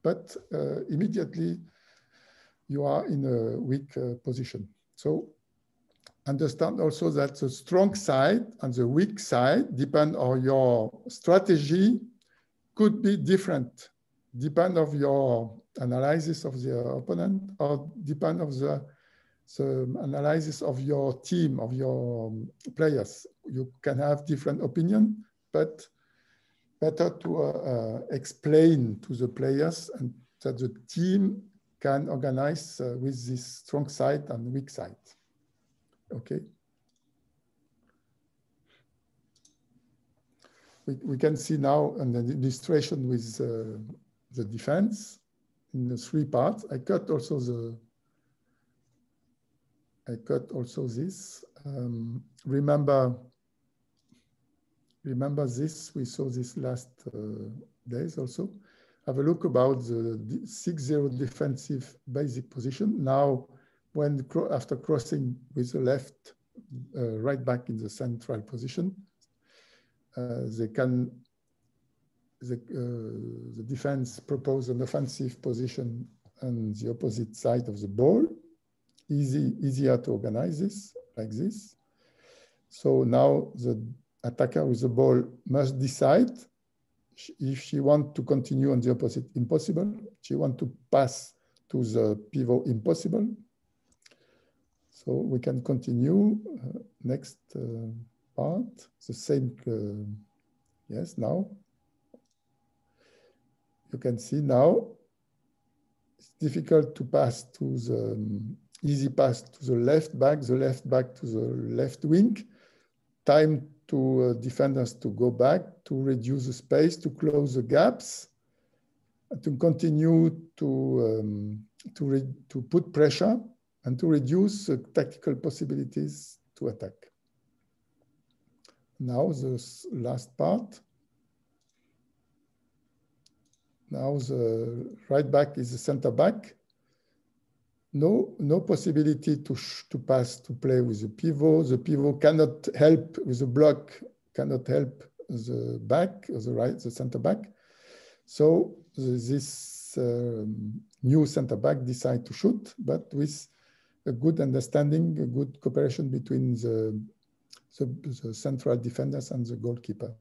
but uh, immediately you are in a weak uh, position. So understand also that the strong side and the weak side depend on your strategy could be different, depend of your analysis of the opponent or depend of the, the analysis of your team, of your players. You can have different opinion, but better to uh, uh, explain to the players and that the team can organize uh, with this strong side and weak side. Okay. We, we can see now an illustration with uh, the defense in the three parts. I cut also the, I cut also this. Um, remember, remember this, we saw this last uh, days also. Have a look about the 6-0 defensive basic position. Now, when after crossing with the left, uh, right back in the central position, uh, they can the, uh, the defense propose an offensive position on the opposite side of the ball. Easy, easier to organize this like this. So now the attacker with the ball must decide if she want to continue on the opposite impossible, she want to pass to the pivot impossible. So we can continue. Uh, next uh, part, the same, uh, yes, now you can see now it's difficult to pass to the um, easy pass to the left back, the left back to the left wing. Time to uh, defenders to go back, to reduce the space, to close the gaps, to continue to, um, to, to put pressure and to reduce the tactical possibilities to attack. Now the last part. Now the right back is the center back. No, no possibility to, to pass to play with the pivot. The pivot cannot help with the block, cannot help the back, the right, the center back. So this um, new center back decide to shoot, but with a good understanding, a good cooperation between the, the, the central defenders and the goalkeeper.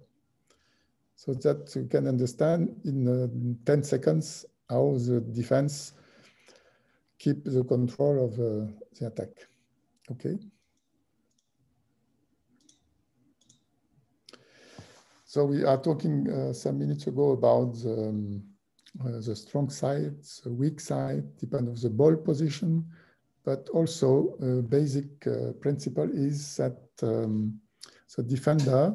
So that you can understand in uh, 10 seconds how the defense keep the control of uh, the attack. Okay. So we are talking uh, some minutes ago about the, um, uh, the strong side, the weak side, depend on the ball position, but also a basic uh, principle is that um, the defender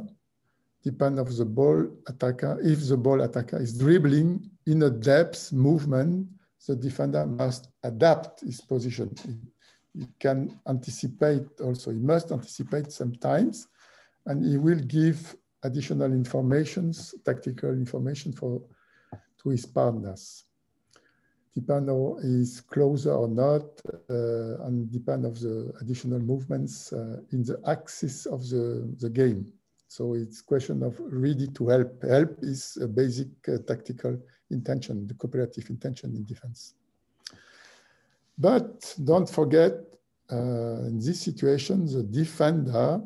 depend of the ball attacker. If the ball attacker is dribbling in a depth movement, the defender must adapt his position. He, can anticipate also, he must anticipate sometimes, and he will give additional informations, tactical information for to his partners. Depend on is closer or not, uh, and depend of the additional movements uh, in the axis of the, the game. So it's question of ready to help. Help is a basic uh, tactical intention, the cooperative intention in defense. But don't forget, uh, in this situation, the defender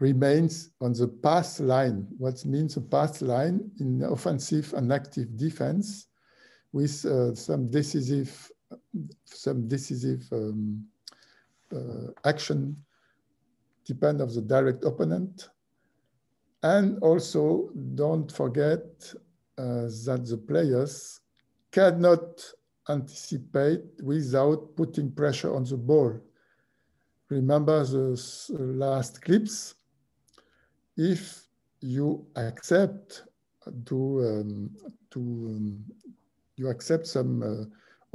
remains on the pass line. What means a pass line in offensive and active defense with uh, some decisive, some decisive um, uh, action depend of the direct opponent and also don't forget uh, that the players cannot anticipate without putting pressure on the ball. Remember the last clips? If you accept to, um, to um, you accept some uh,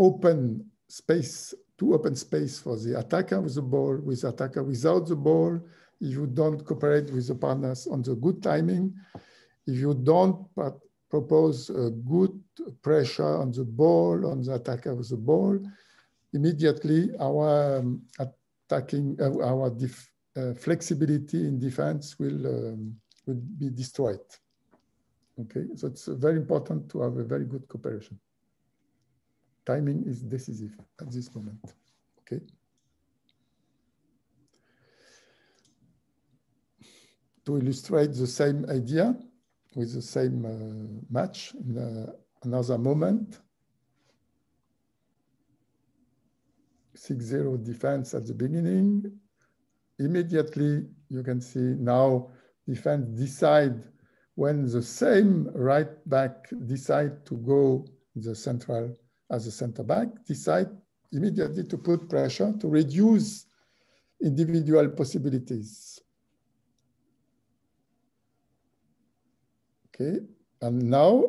open space, too open space for the attacker with the ball, with attacker without the ball, if you don't cooperate with the partners on the good timing, if you don't propose a good pressure on the ball, on the attacker with the ball, immediately our um, attacking, uh, our uh, flexibility in defense will, um, will be destroyed. Okay, so it's very important to have a very good cooperation. Timing is decisive at this moment, okay? To illustrate the same idea with the same uh, match in uh, another moment. 6-0 defense at the beginning. Immediately, you can see now defense decide when the same right back decide to go the central as a center back, decide immediately to put pressure to reduce individual possibilities. Okay, and now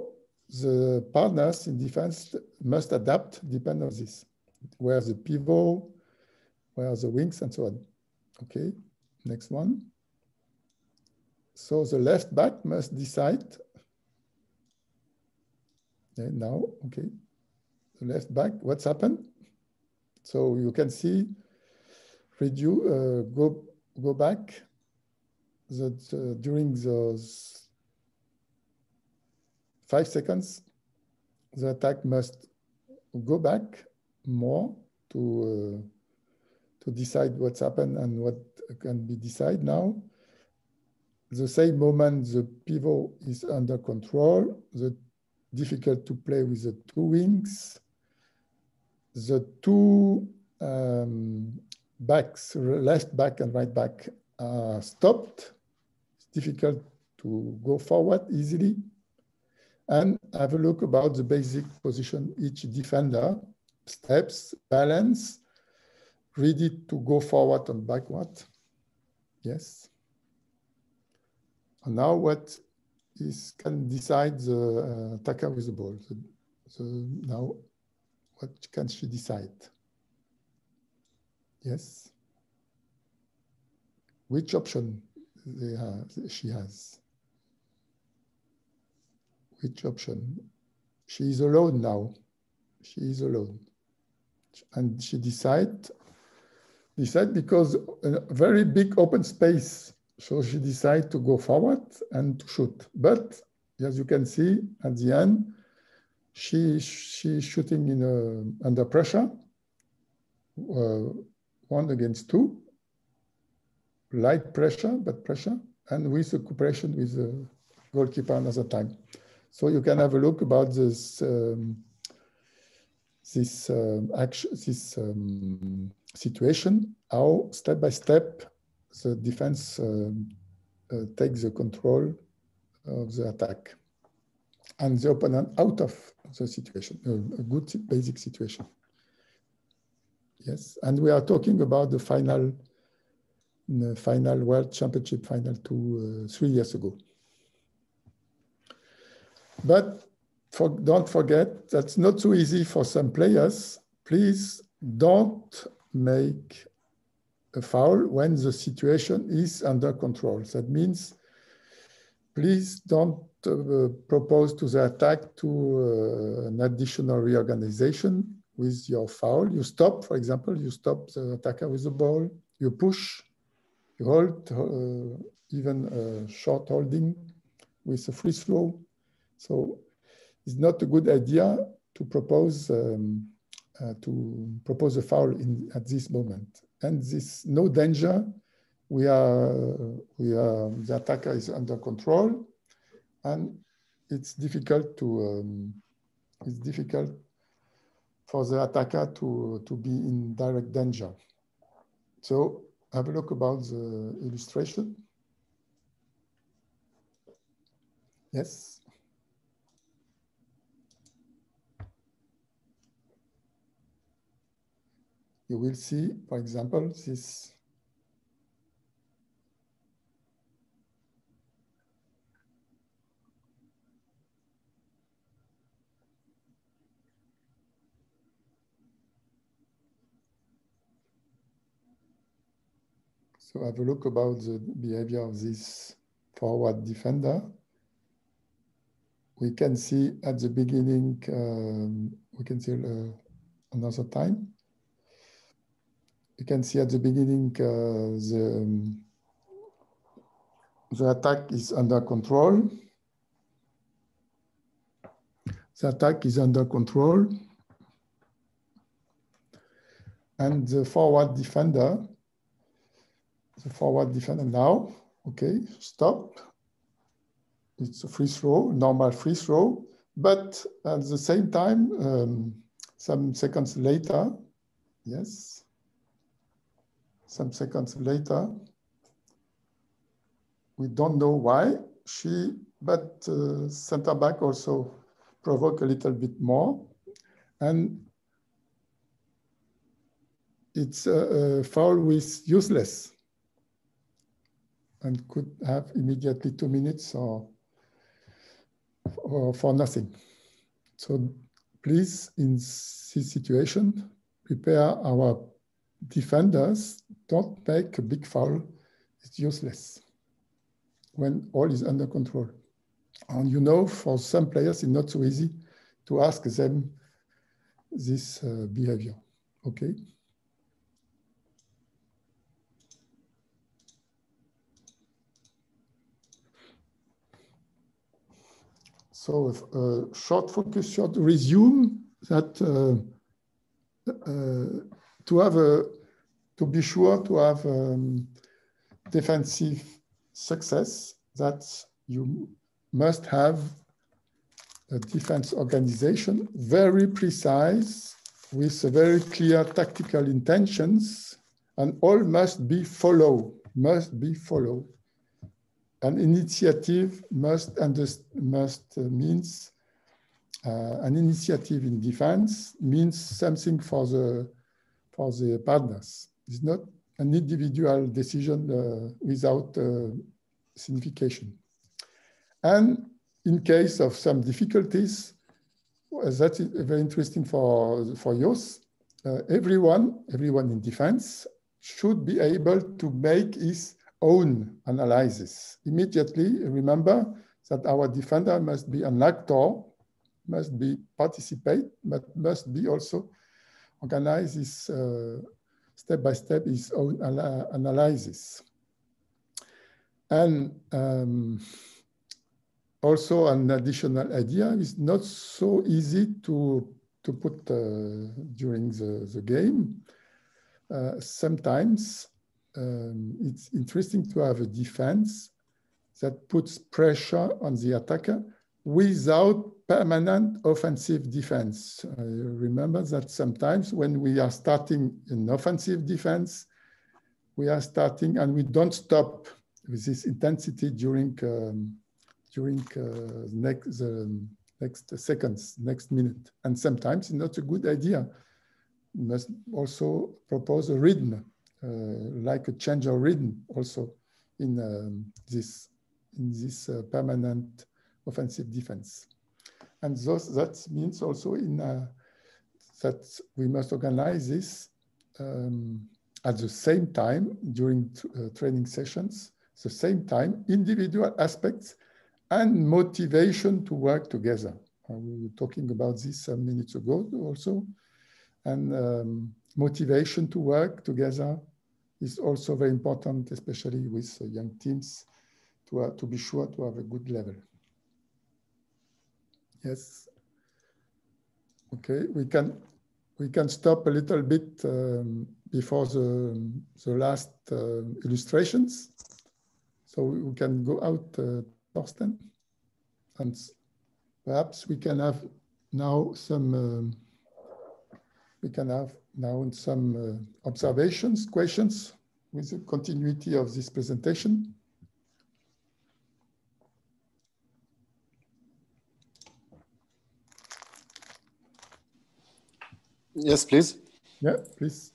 the partners in defense must adapt, depend on this. Where the pivot, where the wings, and so on. Okay, next one. So the left back must decide. And now, okay, the left back, what's happened? So you can see, reduce, uh, go go back. That uh, during those five seconds, the attack must go back more to, uh, to decide what's happened and what can be decided now. The same moment the pivot is under control, the difficult to play with the two wings, the two um, backs, left back and right back are stopped. It's difficult to go forward easily and have a look about the basic position each defender, steps, balance, ready to go forward and backward. Yes. And now what is can decide the uh, attacker with the ball. So, so now what can she decide? Yes. Which option they have, she has? Which option? She is alone now. She is alone. And she decide, decide because a very big open space So she decided to go forward and to shoot. But as you can see at the end, she she's shooting in a, under pressure, uh, one against two, light pressure, but pressure, and with the cooperation with the goalkeeper another time. So you can have a look about this um, this um, action, this um, situation, how step by step the defense um, uh, takes the control of the attack and the opponent out of the situation, a good basic situation. Yes, and we are talking about the final, the final World Championship final two, uh, three years ago. But for, don't forget, that's not so easy for some players. Please don't make a foul when the situation is under control. That means please don't uh, propose to the attack to uh, an additional reorganization with your foul. You stop, for example, you stop the attacker with the ball, you push, you hold, uh, even short holding with a free throw. So it's not a good idea to propose um, uh, to propose a foul in, at this moment. And this no danger. We are we are the attacker is under control, and it's difficult to um, it's difficult for the attacker to to be in direct danger. So have a look about the illustration. Yes. You will see, for example, this So have a look about the behavior of this forward defender. We can see at the beginning, um, we can see uh, another time you can see at the beginning uh, the, um, the attack is under control. The attack is under control. And the forward defender, the forward defender now, okay, stop. It's a free throw, normal free throw. But at the same time, um, some seconds later, yes, some seconds later. We don't know why she, but uh, center back also provoke a little bit more. And it's a, a foul with useless and could have immediately two minutes or, or for nothing. So please, in this situation, prepare our defenders don't make a big foul. It's useless when all is under control. And you know, for some players, it's not so easy to ask them this uh, behavior, okay? So uh, short focus, short resume that uh, uh to have a, to be sure to have um, defensive success, that you must have a defense organization very precise with very clear tactical intentions and all must be followed, must be follow. An initiative must, must uh, means uh, an initiative in defense means something for the for the partners. It's not an individual decision uh, without uh, signification. And in case of some difficulties, that's very interesting for, for youth. Uh, everyone, everyone in defense should be able to make his own analysis. Immediately remember that our defender must be an actor, must be participate, but must be also organize this uh, step by step his own analysis. And um, also an additional idea is not so easy to, to put uh, during the, the game. Uh, sometimes um, it's interesting to have a defense that puts pressure on the attacker without permanent offensive defense. Uh, remember that sometimes when we are starting an offensive defense, we are starting and we don't stop with this intensity during um, during uh, next the next seconds, next minute. And sometimes it's not a good idea. You must also propose a rhythm, uh, like a change of rhythm also in um, this in this uh, permanent offensive defense. And thus, that means also in uh, that we must organize this um, at the same time during uh, training sessions, the same time, individual aspects and motivation to work together. Uh, we were talking about this some minutes ago also. And um, motivation to work together is also very important, especially with uh, young teams, to, uh, to be sure to have a good level. Yes. Okay, we can we can stop a little bit um, before the the last uh, illustrations, so we can go out, uh, Thorsten, and perhaps we can have now some um, we can have now some uh, observations, questions with the continuity of this presentation. Yes, please. Yeah, please.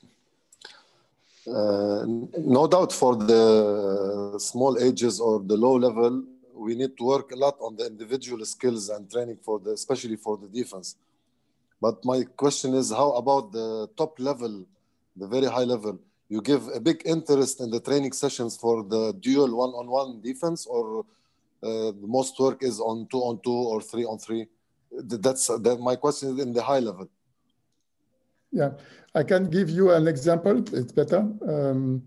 Uh, no doubt for the small ages or the low level, we need to work a lot on the individual skills and training for the, especially for the defense. But my question is, how about the top level, the very high level? You give a big interest in the training sessions for the dual one-on-one -on -one defense, or uh, most work is on two-on-two 2 or three-on-three? That's that, my question is in the high level. Yeah, I can give you an example. It's better. Um,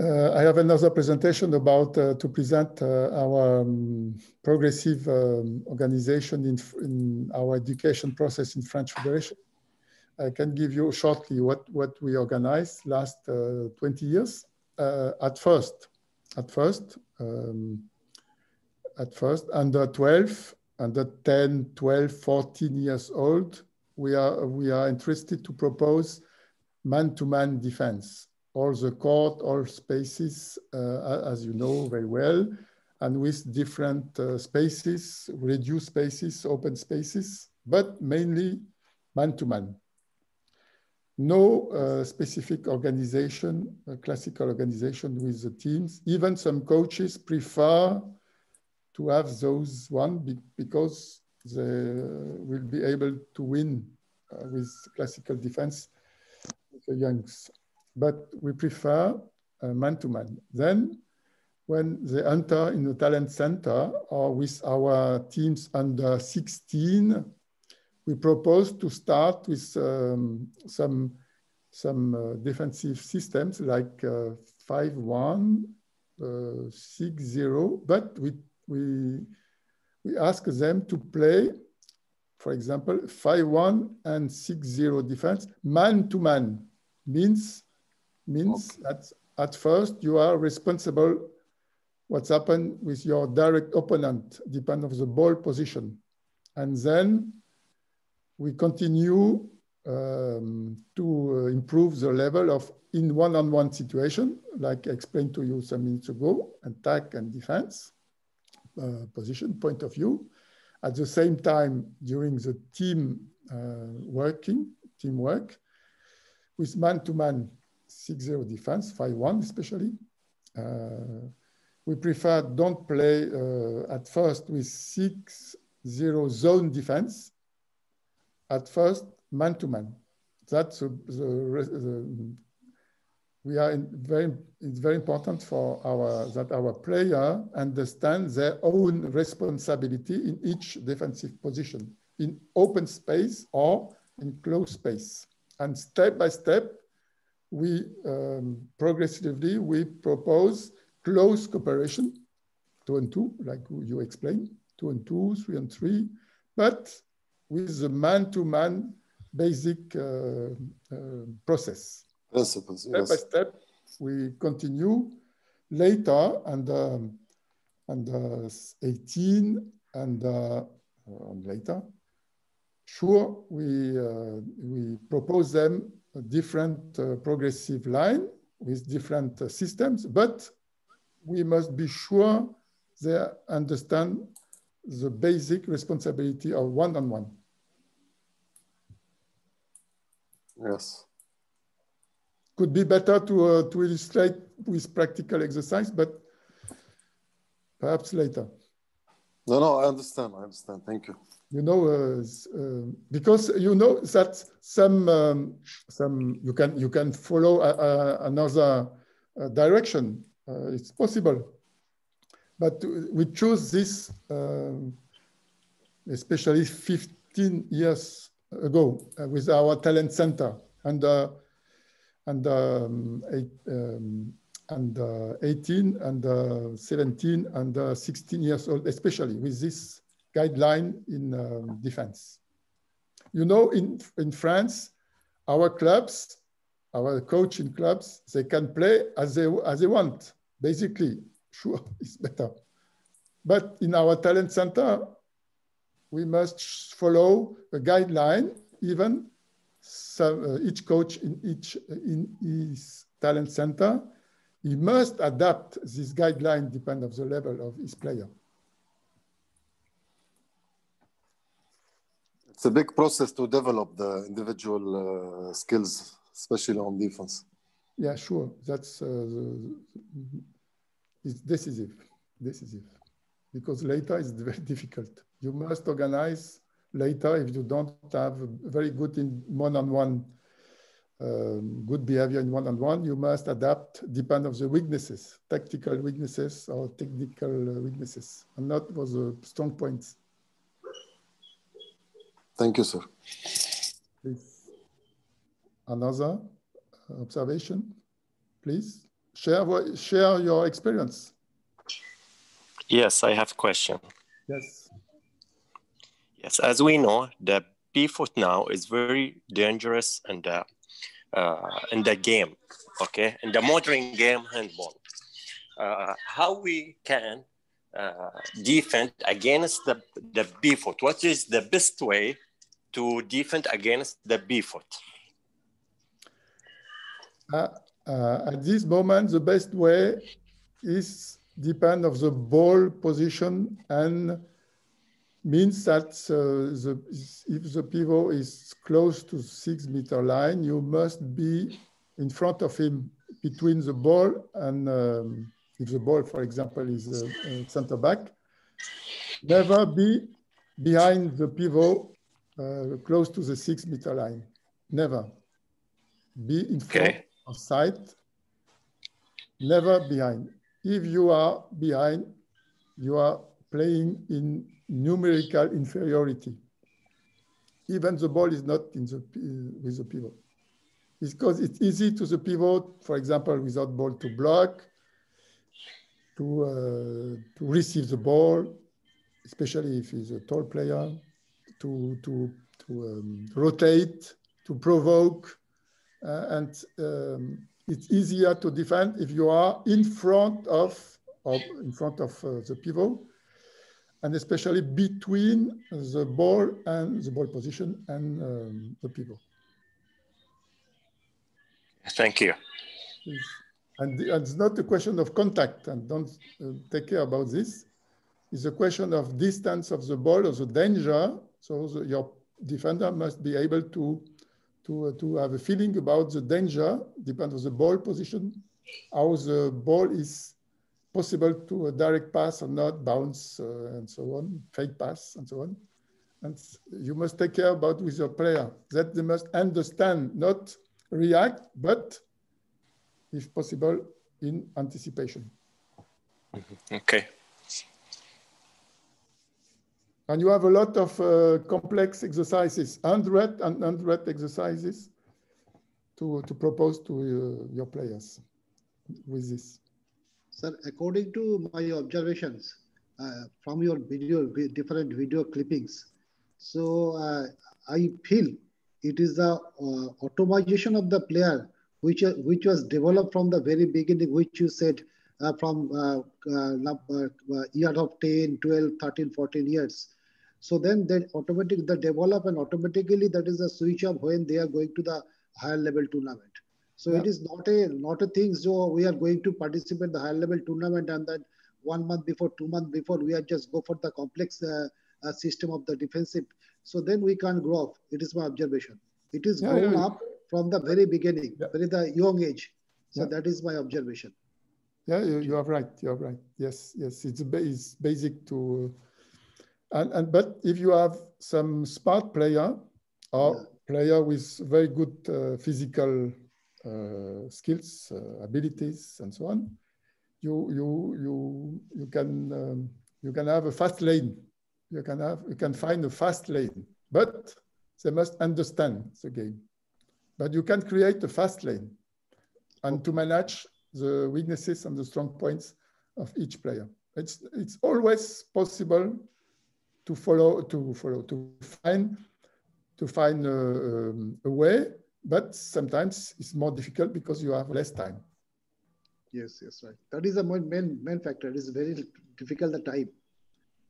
uh, I have another presentation about uh, to present uh, our um, progressive um, organization in, in our education process in French Federation. I can give you shortly what, what we organized last uh, 20 years. Uh, at first, at first, um, at first, under 12, under 10, 12, 14 years old, we are, we are interested to propose man-to-man -man defense. All the court, all spaces, uh, as you know very well, and with different uh, spaces, reduced spaces, open spaces, but mainly man-to-man. -man. No uh, specific organization, classical organization with the teams. Even some coaches prefer to have those one because they will be able to win uh, with classical defense the youngs. But we prefer man-to-man. -man. Then when they enter in the talent center or with our teams under 16, we propose to start with um, some, some uh, defensive systems like 5-1, uh, 6-0, uh, but we, we we ask them to play, for example, 5-1 and 6-0 defense, man-to-man, means, means okay. that at first you are responsible what's happened with your direct opponent, depend of the ball position. And then we continue um, to uh, improve the level of in one-on-one -on -one situation, like I explained to you some minutes ago, attack and defense. Uh, position point of view. At the same time, during the team uh, working, teamwork, with man-to-man 6-0 defense, 5-1 especially, uh, we prefer don't play at first with 6-0 zone defense. At first, man-to-man. That's the, the, we are very, it's very important for our, that our player understand their own responsibility in each defensive position, in open space or in closed space. And step by step, we um, progressively, we propose close cooperation, two and two, like you explained, two and two, three and three, but with the man-to-man basic uh, uh, process. Principles, step yes. by step, we continue later and um, and uh, 18 and uh, later. Sure, we uh, we propose them a different uh, progressive line with different uh, systems, but we must be sure they understand the basic responsibility of one-on-one. -on -one. Yes. Could be better to, uh, to illustrate with practical exercise, but perhaps later. No, no, I understand. I understand. Thank you. You know, uh, uh, because you know that some um, some you can you can follow a, a, another uh, direction. Uh, it's possible, but we choose this um, especially 15 years ago uh, with our talent center and uh, and um, eight, um, and uh, 18 and uh, 17 and uh, 16 years old, especially with this guideline in um, defense. You know, in in France, our clubs, our coaching clubs, they can play as they as they want. Basically, sure, it's better. But in our talent center, we must follow a guideline, even some, uh, each coach in each in his talent center, he must adapt this guideline depend of the level of his player. It's a big process to develop the individual uh, skills, especially on defense. Yeah, sure. That's uh, the, it's decisive, decisive, because later it's very difficult you must organize later if you don't have very good in one-on-one, um, good behavior in one-on-one, you must adapt depend of the weaknesses, tactical weaknesses or technical weaknesses, and not for the strong points. Thank you, sir. Please. Another observation, please. Share, share your experience. Yes, I have a question. Yes. Yes, as we know, the pivot now is very dangerous in the uh, in the game. Okay, in the modern game handball, uh, how we can uh, defend against the the pivot? What is the best way to defend against the pivot? Uh, uh, at this moment, the best way is depend of the ball position and means that uh, the, if the pivot is close to six meter line, you must be in front of him between the ball and um, if the ball, for example, is a center back, never be behind the pivot uh, close to the six meter line. Never. Be in front okay. of sight, never behind. If you are behind, you are playing in numerical inferiority. Even the ball is not in the, with the pivot. It's because it's easy to the pivot, for example, without ball to block, to, uh, to receive the ball, especially if he's a tall player, to, to, to um, rotate, to provoke, uh, and um, it's easier to defend if you are in front of, of in front of uh, the pivot and especially between the ball and the ball position and um, the people. Thank you. And, it's not a question of contact, and don't uh, take care about this. It's a question of distance of the ball or the danger. So the, your defender must be able to, to, uh, to have a feeling about the danger, depend on the ball position, how the ball is possible to a direct pass or not, bounce uh, and so on, fake pass and so on. And you must take care about with your player that they must understand, not react, but if possible, in anticipation. Okay. And you have a lot of uh, complex exercises, 100 and 100 exercises to, to propose to uh, your players with this. Sir, according to my observations uh, from your video, different video clippings, so uh, I feel it is the uh, automation of the player which, uh, which was developed from the very beginning, which you said uh, from uh, year of 10, 12, 13, 14 years. So then they automatically they develop and automatically that is the switch up when they are going to the higher level tournament. So yeah. it is not a not a thing. So we are going to participate the high level tournament and then one month before, two months before, we are just go for the complex uh, uh, system of the defensive. So then we can't grow up. It is my observation. It is yeah, grown yeah, up from the very beginning, yeah. very the young age. So that is my observation. Yeah, you, you are right. You are right. Yes, yes. It's, it's basic to, and, and but if you have some smart player or player with very good uh, physical uh, skills, uh, abilities, and so on, you you you you can um, you can have a fast lane. You can have you can find a fast lane, but they must understand the game. But you can create a fast lane, and to manage the weaknesses and the strong points of each player. It's it's always possible to follow to follow to find to find a, um, a way, but sometimes it's more difficult because you have less time. Yes, yes, right. That is the main main, main factor. It is very difficult. The time,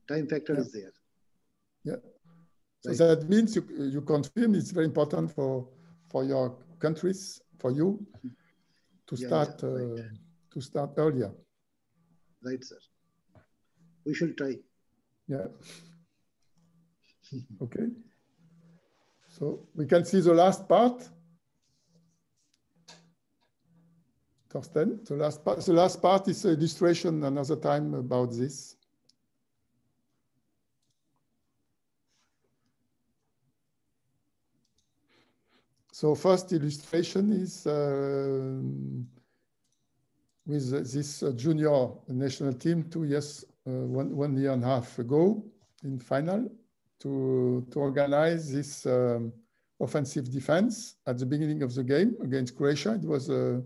time factor yeah. is there. Yeah. So right. that means you you confirm it's very important for for your countries for you to yeah, start yeah, right. uh, to start earlier. Right, sir. We should try. Yeah. okay. So we can see the last part. Torsten, the last part, the last part is illustration another time about this. So first illustration is uh, with this uh, junior national team two years, uh, one, one year and a half ago in final to, to organize this um, offensive defense at the beginning of the game against Croatia. It was a, a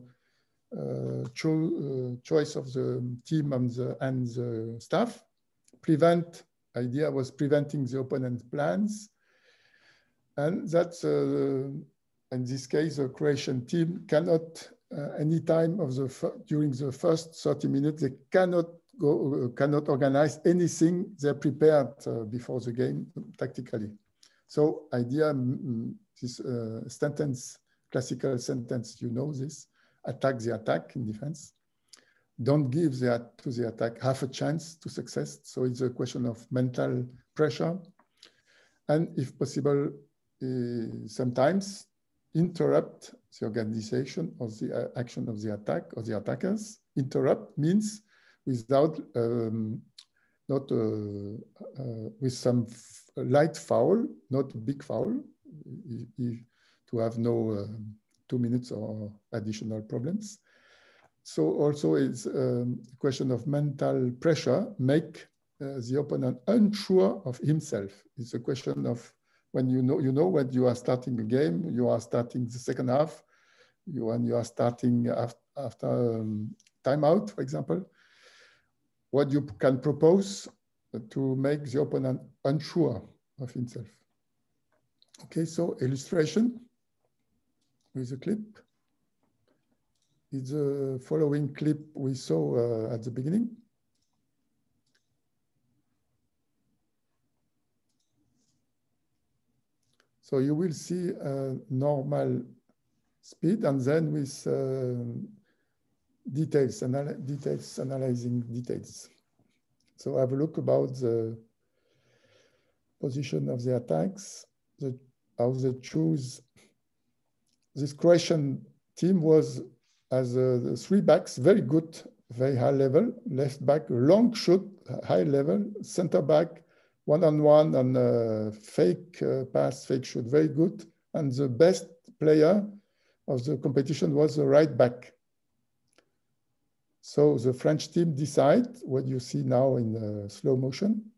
cho uh, choice of the team and the, and the staff. Prevent, idea was preventing the opponent's plans. And that's, uh, in this case, the Croatian team cannot, uh, any time of the during the first 30 minutes, they cannot go, uh, cannot organize anything they prepared uh, before the game tactically. So idea, this uh, sentence, classical sentence, you know this, attack the attack in defense. Don't give the, to the attack half a chance to success. So it's a question of mental pressure. And if possible, uh, sometimes interrupt the organization or the action of the attack or the attackers. Interrupt means without um, not uh, uh, with some light foul, not big foul, to have no uh, two minutes or additional problems. So also it's um, a question of mental pressure, make uh, the opponent unsure of himself. It's a question of when you know you know when you are starting a game, you are starting the second half, you when you are starting after, after um, timeout, for example, what you can propose to make the opponent unsure of himself. Okay, so illustration with a clip. It's the following clip we saw uh, at the beginning. So you will see a normal speed and then with uh, details, anal details, analyzing details. So have a look about the position of the attacks, the, how they choose. This Croatian team was as uh, three backs, very good, very high level, left back, long shoot, high level, center back, one-on-one -on, and uh, fake uh, pass, fake shoot, very good. And the best player of the competition was the right back. So the French team decide what you see now in uh, slow motion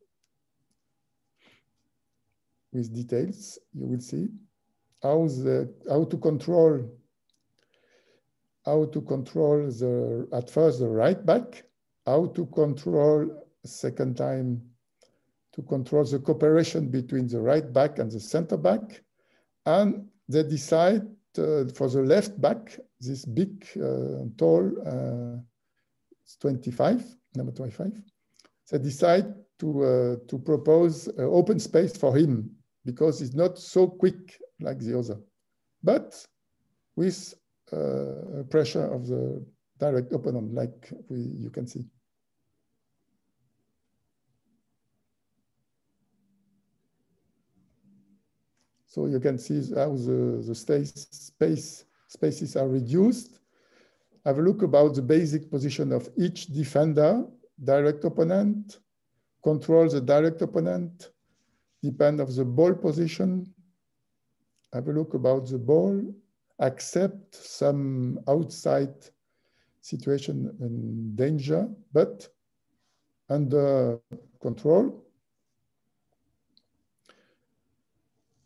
with details, you will see how, the, how to control how to control the at first the right back how to control second time to control the cooperation between the right back and the center back. And they decide uh, for the left back, this big, uh, tall, uh, 25, number 25, they decide to, uh, to propose open space for him because he's not so quick like the other, but with uh, pressure of the direct opponent, like we, you can see. So you can see how the, the space, space, spaces are reduced. Have a look about the basic position of each defender, direct opponent, control the direct opponent, depend of the ball position. Have a look about the ball, accept some outside situation and danger, but under control.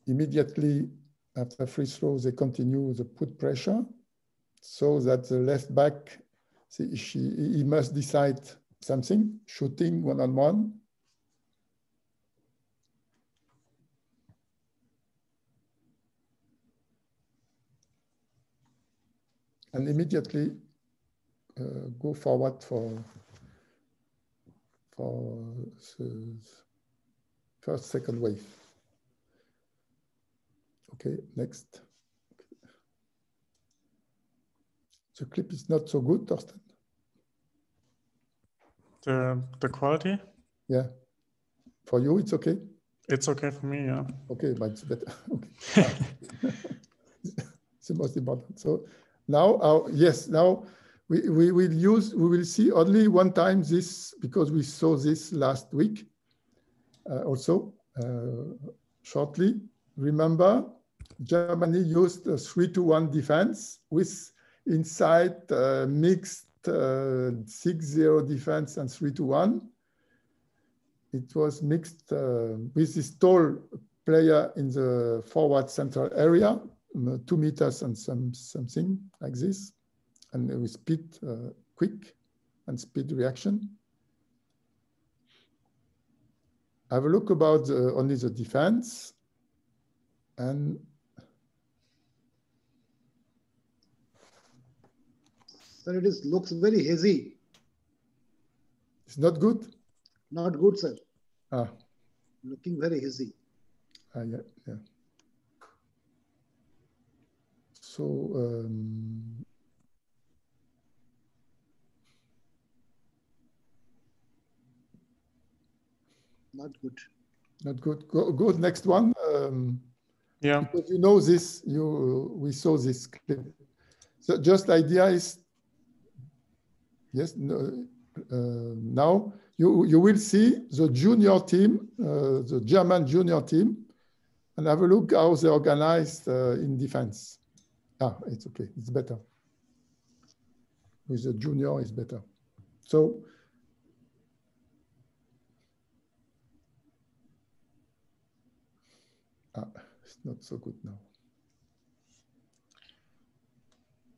immediately after free throw, they continue the put pressure so that the left back, she, he must decide something, shooting one-on-one. -on -one. And immediately uh, go forward for, for the first, second wave. Okay, next. The clip is not so good, Thorsten. The the quality? Yeah. For you, it's okay. It's okay for me, yeah. Okay, but it's better. Okay. it's the most important. So now, our, yes, now we, we will use, we will see only one time this because we saw this last week uh, also uh, shortly. Remember, Germany used a three to one defense with inside uh, mixed uh, 6-0 defense and 3 to 1. It was mixed uh, with this tall player in the forward central area, two meters and some something like this, and with speed, uh, quick and speed reaction. Have a look about the, only the defense and Sir, it is looks very hazy. It's not good? Not good, sir. Ah. Looking very hazy. Ah, yeah, yeah. So, um, not good. Not good. Go, go next one. Um, yeah. Because you know this, you we saw this clip. So just idea is Yes, no, uh, now you, you will see the junior team, uh, the German junior team, and have a look how they organized uh, in defense. Ah, it's okay, it's better. With the junior, it's better. So, ah, it's not so good now.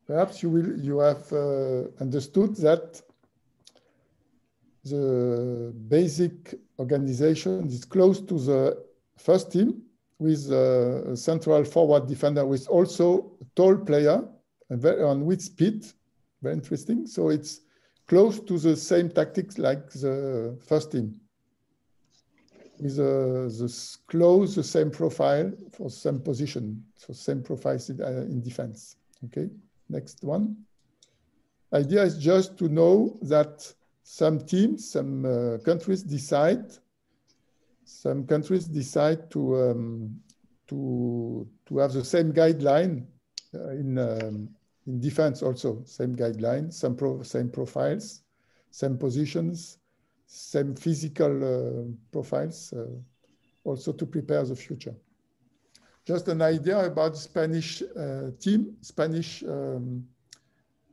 Perhaps you will you have uh, understood that the basic organization is close to the first team with a central forward defender with also a tall player on with speed, very interesting. So it's close to the same tactics like the first team with uh, the close the same profile for same position, so same profile in, uh, in defense. Okay. Next one. Idea is just to know that some teams, some uh, countries decide, some countries decide to um, to to have the same guideline uh, in um, in defense also same guideline, some pro same profiles, same positions, same physical uh, profiles, uh, also to prepare the future just an idea about Spanish uh, team, Spanish um,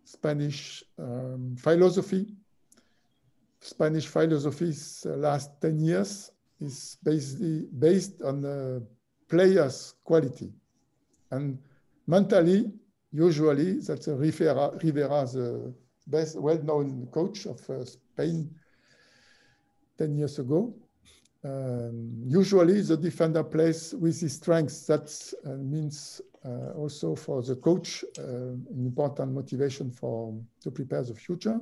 Spanish um, philosophy. Spanish philosophy's last 10 years is basically based on the player's quality. And mentally, usually, that's Rivera, Rivera the, best well-known coach of uh, Spain 10 years ago. Um, usually the defender plays with his strengths. That uh, means uh, also for the coach, uh, an important motivation for to prepare the future.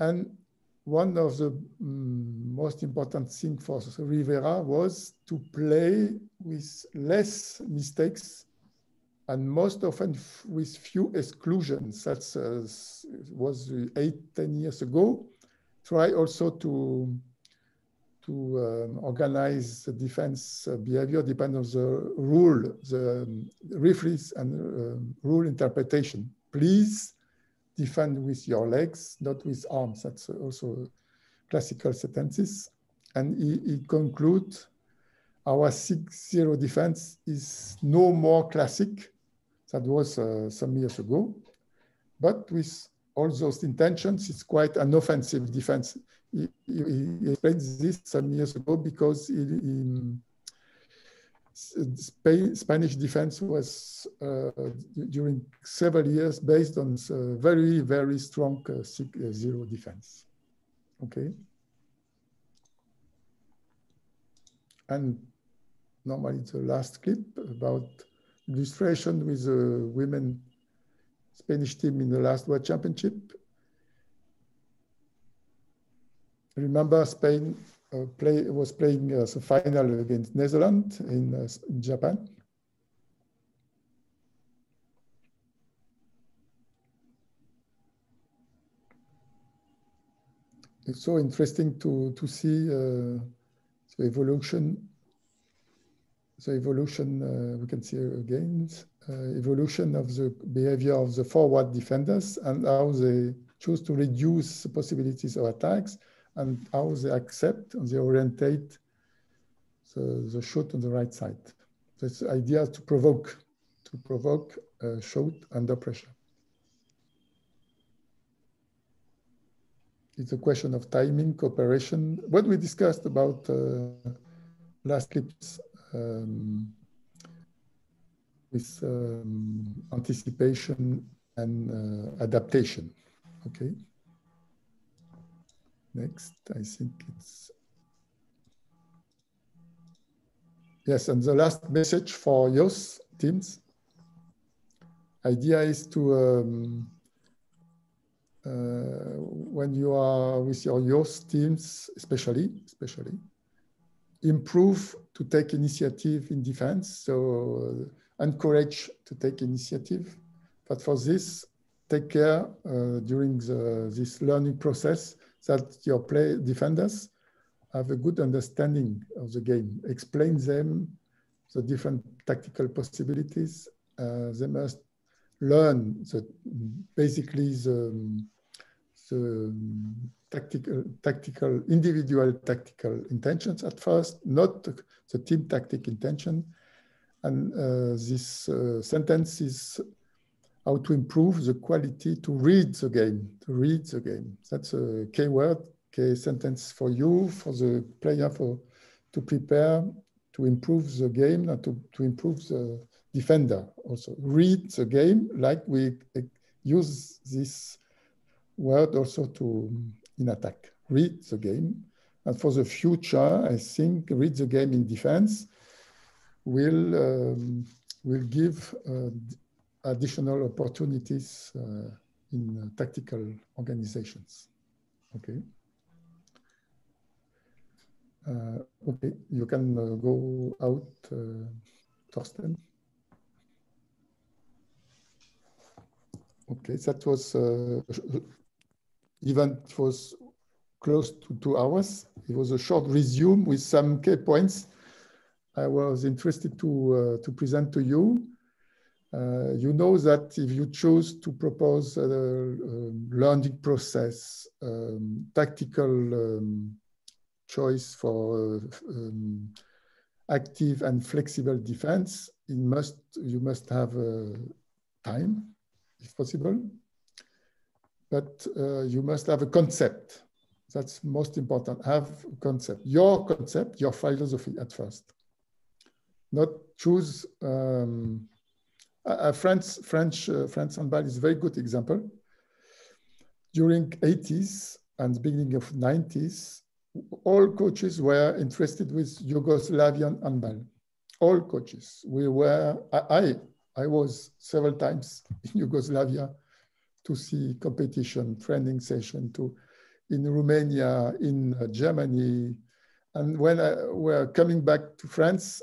And one of the um, most important things for Rivera was to play with less mistakes and most often with few exclusions. That uh, was eight, ten years ago. Try also to to um, organize the defense uh, behavior depending on the rule, the um, referees and uh, rule interpretation. Please defend with your legs, not with arms. That's also classical sentences. And he, he concludes, our 6-0 defense is no more classic. That was uh, some years ago. But with all those intentions, it's quite an offensive defense. He, he, he explained this some years ago because he, Spain, Spanish defense was uh, during several years based on very, very strong uh, uh, zero defense. Okay. And normally the last clip about illustration with the women Spanish team in the last World Championship. Remember Spain uh, play, was playing uh, the final against Netherlands in, uh, in Japan. It's so interesting to, to see uh, the evolution the evolution, uh, we can see again, uh, evolution of the behavior of the forward defenders and how they choose to reduce the possibilities of attacks and how they accept and they orientate the, the shot on the right side. This idea to provoke, to provoke a shot under pressure. It's a question of timing, cooperation. What we discussed about uh, last clips um, with um, anticipation and uh, adaptation. Okay. Next, I think it's yes, and the last message for youth teams. Idea is to um, uh, when you are with your youth teams, especially, especially, improve to take initiative in defense, so uh, encourage to take initiative. But for this, take care uh, during the, this learning process that your play defenders have a good understanding of the game. Explain them the different tactical possibilities. Uh, they must learn the, basically the, the tactical, tactical, individual tactical intentions at first, not the team tactic intention. And uh, this uh, sentence is how to improve the quality to read the game, to read the game. That's a key word, key sentence for you, for the player, for to prepare, to improve the game, and to, to improve the defender also. Read the game like we use this word also to in attack. Read the game. And for the future, I think read the game in defense will, um, will give uh, additional opportunities uh, in uh, tactical organizations. Okay. Uh, okay, you can uh, go out, uh, Thorsten. Okay, that was event was close to two hours. It was a short resume with some key points I was interested to, uh, to present to you. Uh, you know that if you choose to propose a, a learning process, um, tactical um, choice for um, active and flexible defense, it must, you must have uh, time, if possible but uh, you must have a concept. That's most important. Have a concept. Your concept, your philosophy at first. Not choose. Uh, French French uh, handball is a very good example. during 80s and beginning of 90s, all coaches were interested with Yugoslavian handball. All coaches. We were, I, I was several times in Yugoslavia to see competition, training session, to in Romania, in uh, Germany. And when I, we're coming back to France,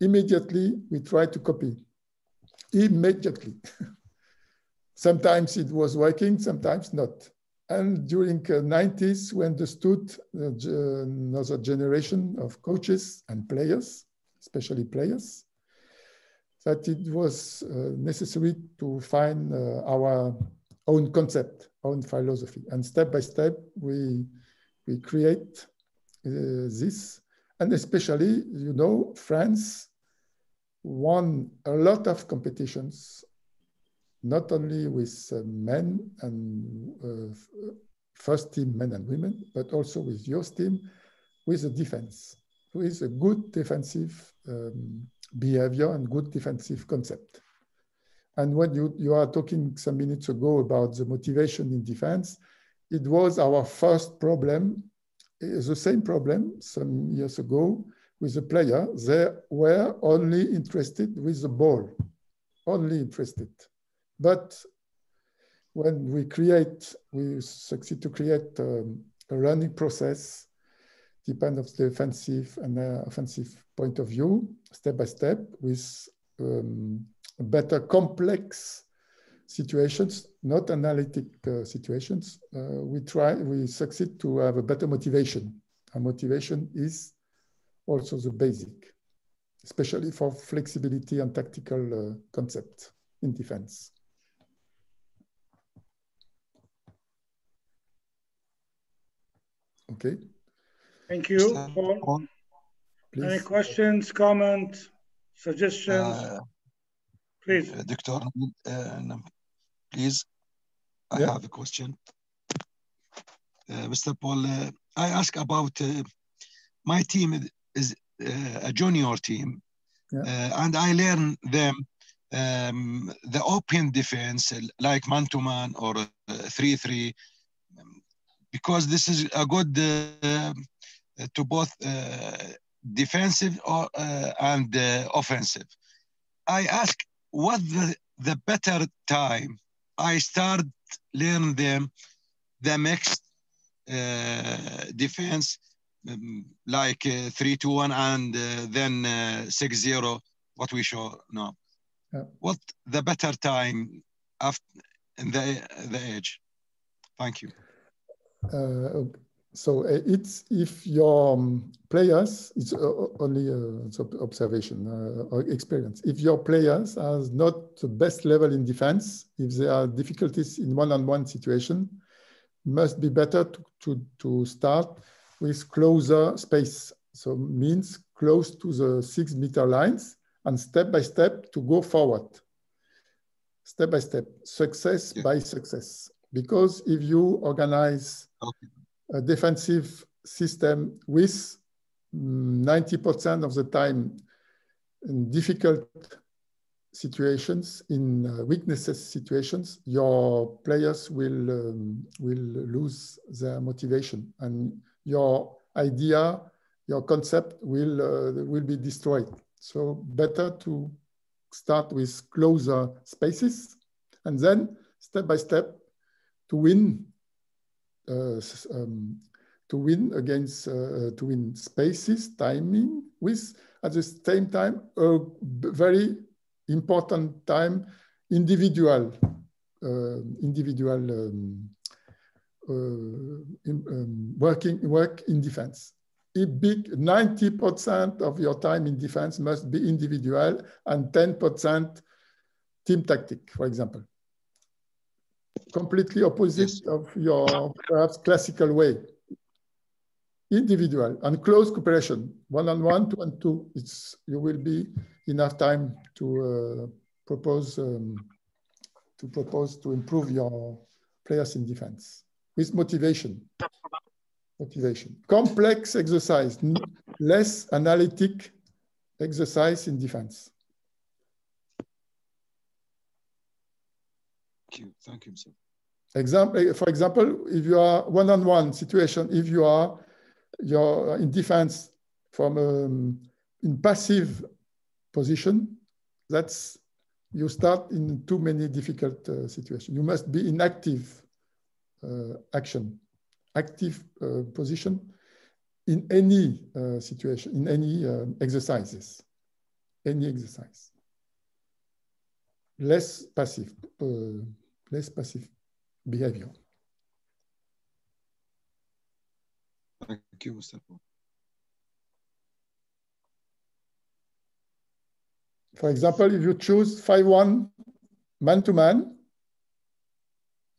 immediately we try to copy. Immediately. sometimes it was working, sometimes not. And during the uh, 90s, we understood another generation of coaches and players, especially players, that it was uh, necessary to find uh, our own concept, own philosophy. And step by step, we, we create uh, this. And especially, you know, France won a lot of competitions, not only with uh, men and uh, first team men and women, but also with your team, with the defense, with a good defensive um, behavior and good defensive concept. And when you, you are talking some minutes ago about the motivation in defense, it was our first problem, the same problem some years ago with the player. They were only interested with the ball, only interested. But when we create, we succeed to create um, a learning process, depend of the defensive and uh, offensive point of view, step by step, with um, better complex situations, not analytic uh, situations, uh, we try, we succeed to have a better motivation. And motivation is also the basic, especially for flexibility and tactical uh, concept in defense. Okay. Thank you, Paul. Any questions, comments, suggestions? Uh, Please. Uh, Doctor, uh, please, I yeah. have a question. Uh, Mr. Paul, uh, I ask about uh, my team is uh, a junior team, yeah. Uh, and I learn them um, the open defense uh, like man-to-man or uh, 3-3 because this is a good to both defensive or, and offensive. I ask what the, the better time I start learn them the next uh, defense um, like uh, 3 2 1 and uh, then uh, 6 0 what we show now yeah. what the better time after in the the age thank you uh, so uh, it's if your um, players, it's uh, only observation uh, or experience. If your players are not the best level in defense, if there are difficulties in one-on-one -on -one situation, must be better to, to, to start with closer space. So means close to the six meter lines and step by step to go forward. Step by step, success yeah. by success. Because if you organize okay a defensive system with 90% of the time in difficult situations, in uh, weaknesses situations, your players will, um, will lose their motivation and your idea, your concept will, uh, will be destroyed. So better to start with closer spaces and then step by step to win uh, um, to win against uh, to win spaces, timing, with at the same time a very important time individual uh, individual um, uh, in, um, working work in defense. A big 90% of your time in defense must be individual and 10% team tactic, for example completely opposite yes. of your perhaps classical way. Individual and close cooperation, one-on-one, two-on-two. It's you will be enough time to uh, propose um, to propose to improve your players in defense with motivation. Motivation. Complex exercise, less analytic exercise in defense. Thank you. Thank you, sir. Example, for example, if you are one-on-one -on -one situation, if you are you're in defense from um, in passive position, that's you start in too many difficult uh, situations. You must be in active uh, action, active uh, position in any uh, situation, in any um, exercises, any exercise. Less passive, uh, less passive behavior. Thank you, Mr. For example, if you choose 5-1 man-to-man,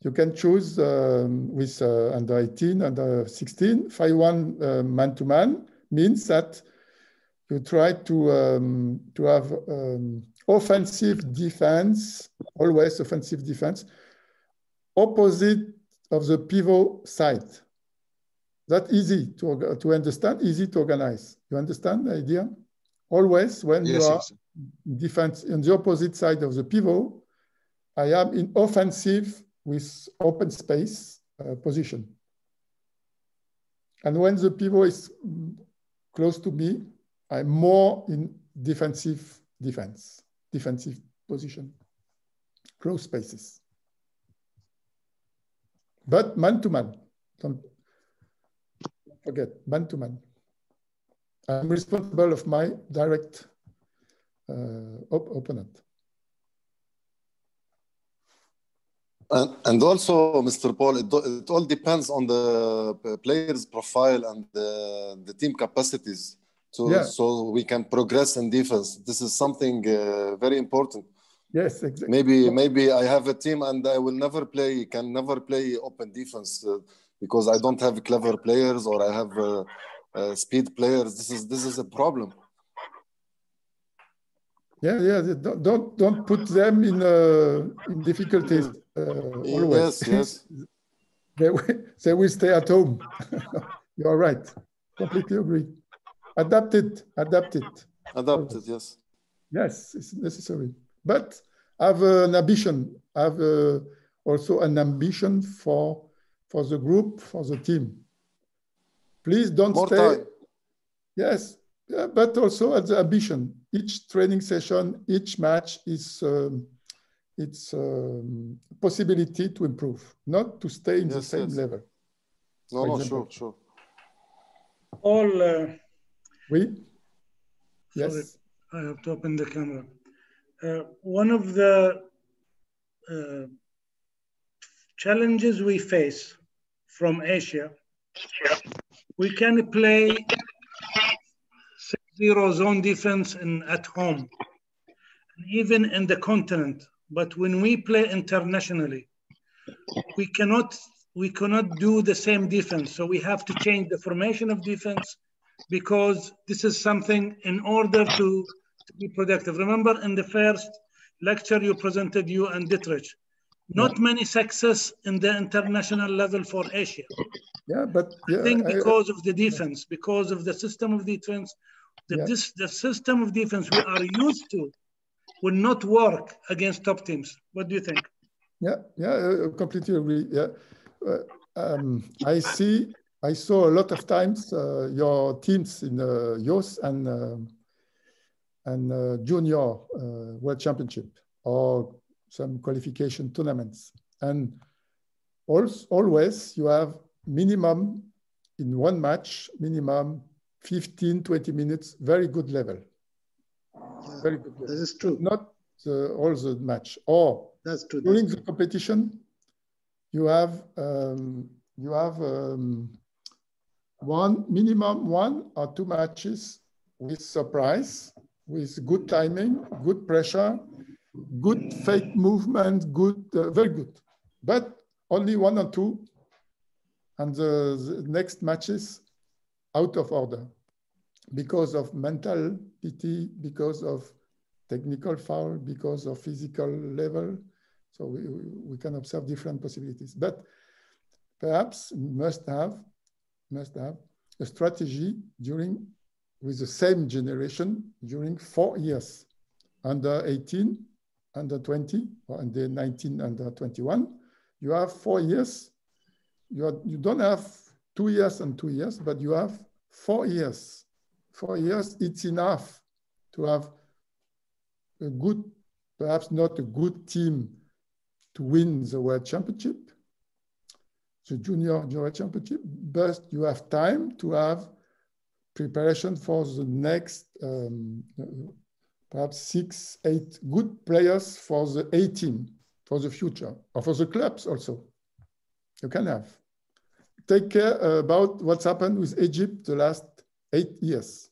you can choose um, with uh, under 18, under 16, 5-1 uh, man-to-man means that you try to, um, to have um, offensive defense, always offensive defense, opposite of the pivot side. That easy to, to understand, easy to organize. You understand the idea? Always when yes, you are yes. defense on the opposite side of the pivot, I am in offensive with open space uh, position. And when the pivot is close to me, I'm more in defensive defense, defensive position, close spaces. But man to man, don't forget, man to man. I'm responsible of my direct uh, op opponent. And, and also, Mr. Paul, it, it all depends on the player's profile and the, the team capacities. To, yeah. So we can progress in defense. This is something uh, very important. Yes, exactly. Maybe maybe I have a team and I will never play, can never play open defense uh, because I don't have clever players or I have uh, uh, speed players. This is this is a problem. Yeah, yeah. Don't don't, don't put them in uh, in difficulties. Uh, always. Yes, yes. they will, they will stay at home. you are right. Completely agree. Adapt it. Adapt it. Adapt it. Yes. Yes, it's necessary but have an ambition, have uh, also an ambition for, for the group, for the team. Please don't More stay. Time. Yes, yeah, but also at the ambition. Each training session, each match is um, it's um, possibility to improve, not to stay in yes, the same yes. level. No, no, sure, sure. All. Uh, oui. Yes. I have to open the camera. Uh, one of the uh, challenges we face from Asia, we can play zero zone defense in, at home, and even in the continent. But when we play internationally, we cannot we cannot do the same defense. So we have to change the formation of defense because this is something in order to to be productive. Remember in the first lecture you presented, you and Dietrich, not many success in the international level for Asia. Yeah, but yeah, I think because I, of the defense, because of the system of defense, the, yeah. this, the system of defense we are used to will not work against top teams. What do you think? Yeah, yeah, I completely agree. Yeah, uh, um, I see. I saw a lot of times uh, your teams in uh, YOS and um, and uh, junior uh, world championship or some qualification tournaments. And always you have minimum in one match, minimum 15, 20 minutes, very good level. Very good. That is true. Not the, all the match. Or That's true. during the competition, you have um, you have um, one minimum one or two matches with surprise with good timing, good pressure, good fake movement, good, uh, very good. But only one or two, and the, the next matches out of order because of mental PT, because of technical foul, because of physical level. So we, we can observe different possibilities. But perhaps must have, must have a strategy during with the same generation during four years, under 18, under 20, or under 19, under 21. You have four years. You, are, you don't have two years and two years, but you have four years. Four years, it's enough to have a good, perhaps not a good team to win the World Championship, the Junior Junior Championship, but you have time to have preparation for the next um, perhaps six, eight good players for the A team for the future or for the clubs also. You can have. Take care about what's happened with Egypt the last eight years.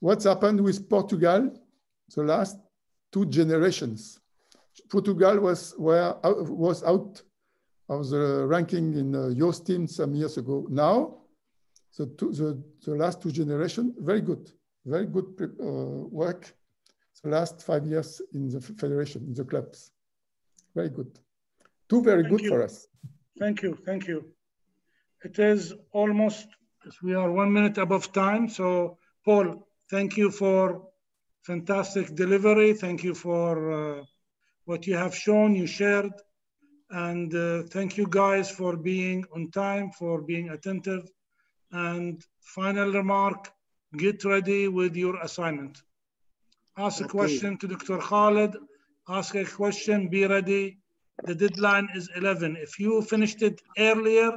What's happened with Portugal the last two generations. Portugal was, were, was out of the ranking in uh, your team some years ago. Now, the, two, the, the last two generations, very good, very good uh, work. The last five years in the federation, in the clubs, very good. Two very Thank good you. for us. Thank you, thank you. It is almost, we are one minute above time. So Paul, thank you for fantastic delivery. Thank you for uh, what you have shown, you shared. And uh, thank you guys for being on time, for being attentive. And final remark, get ready with your assignment. Ask a question to Dr. Khalid, ask a question, be ready. The deadline is 11. If you finished it earlier,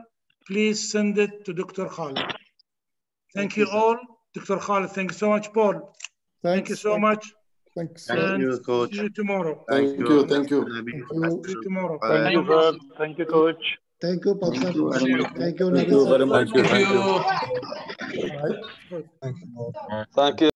please send it to Dr. Khalid. Thank Thank you you, all. Dr. Khalid, thank you so much, Paul. Thank you Thanks. so much. Thanks. And Thank you, coach. See you tomorrow. Thank you, thank you. Thank See you tomorrow. Bye. Thank you, sir. Thank you, coach. Thank you, Paul, sir. Thank you very much. Thank you, Thank you very much. Thank you. Thank you. Thank you.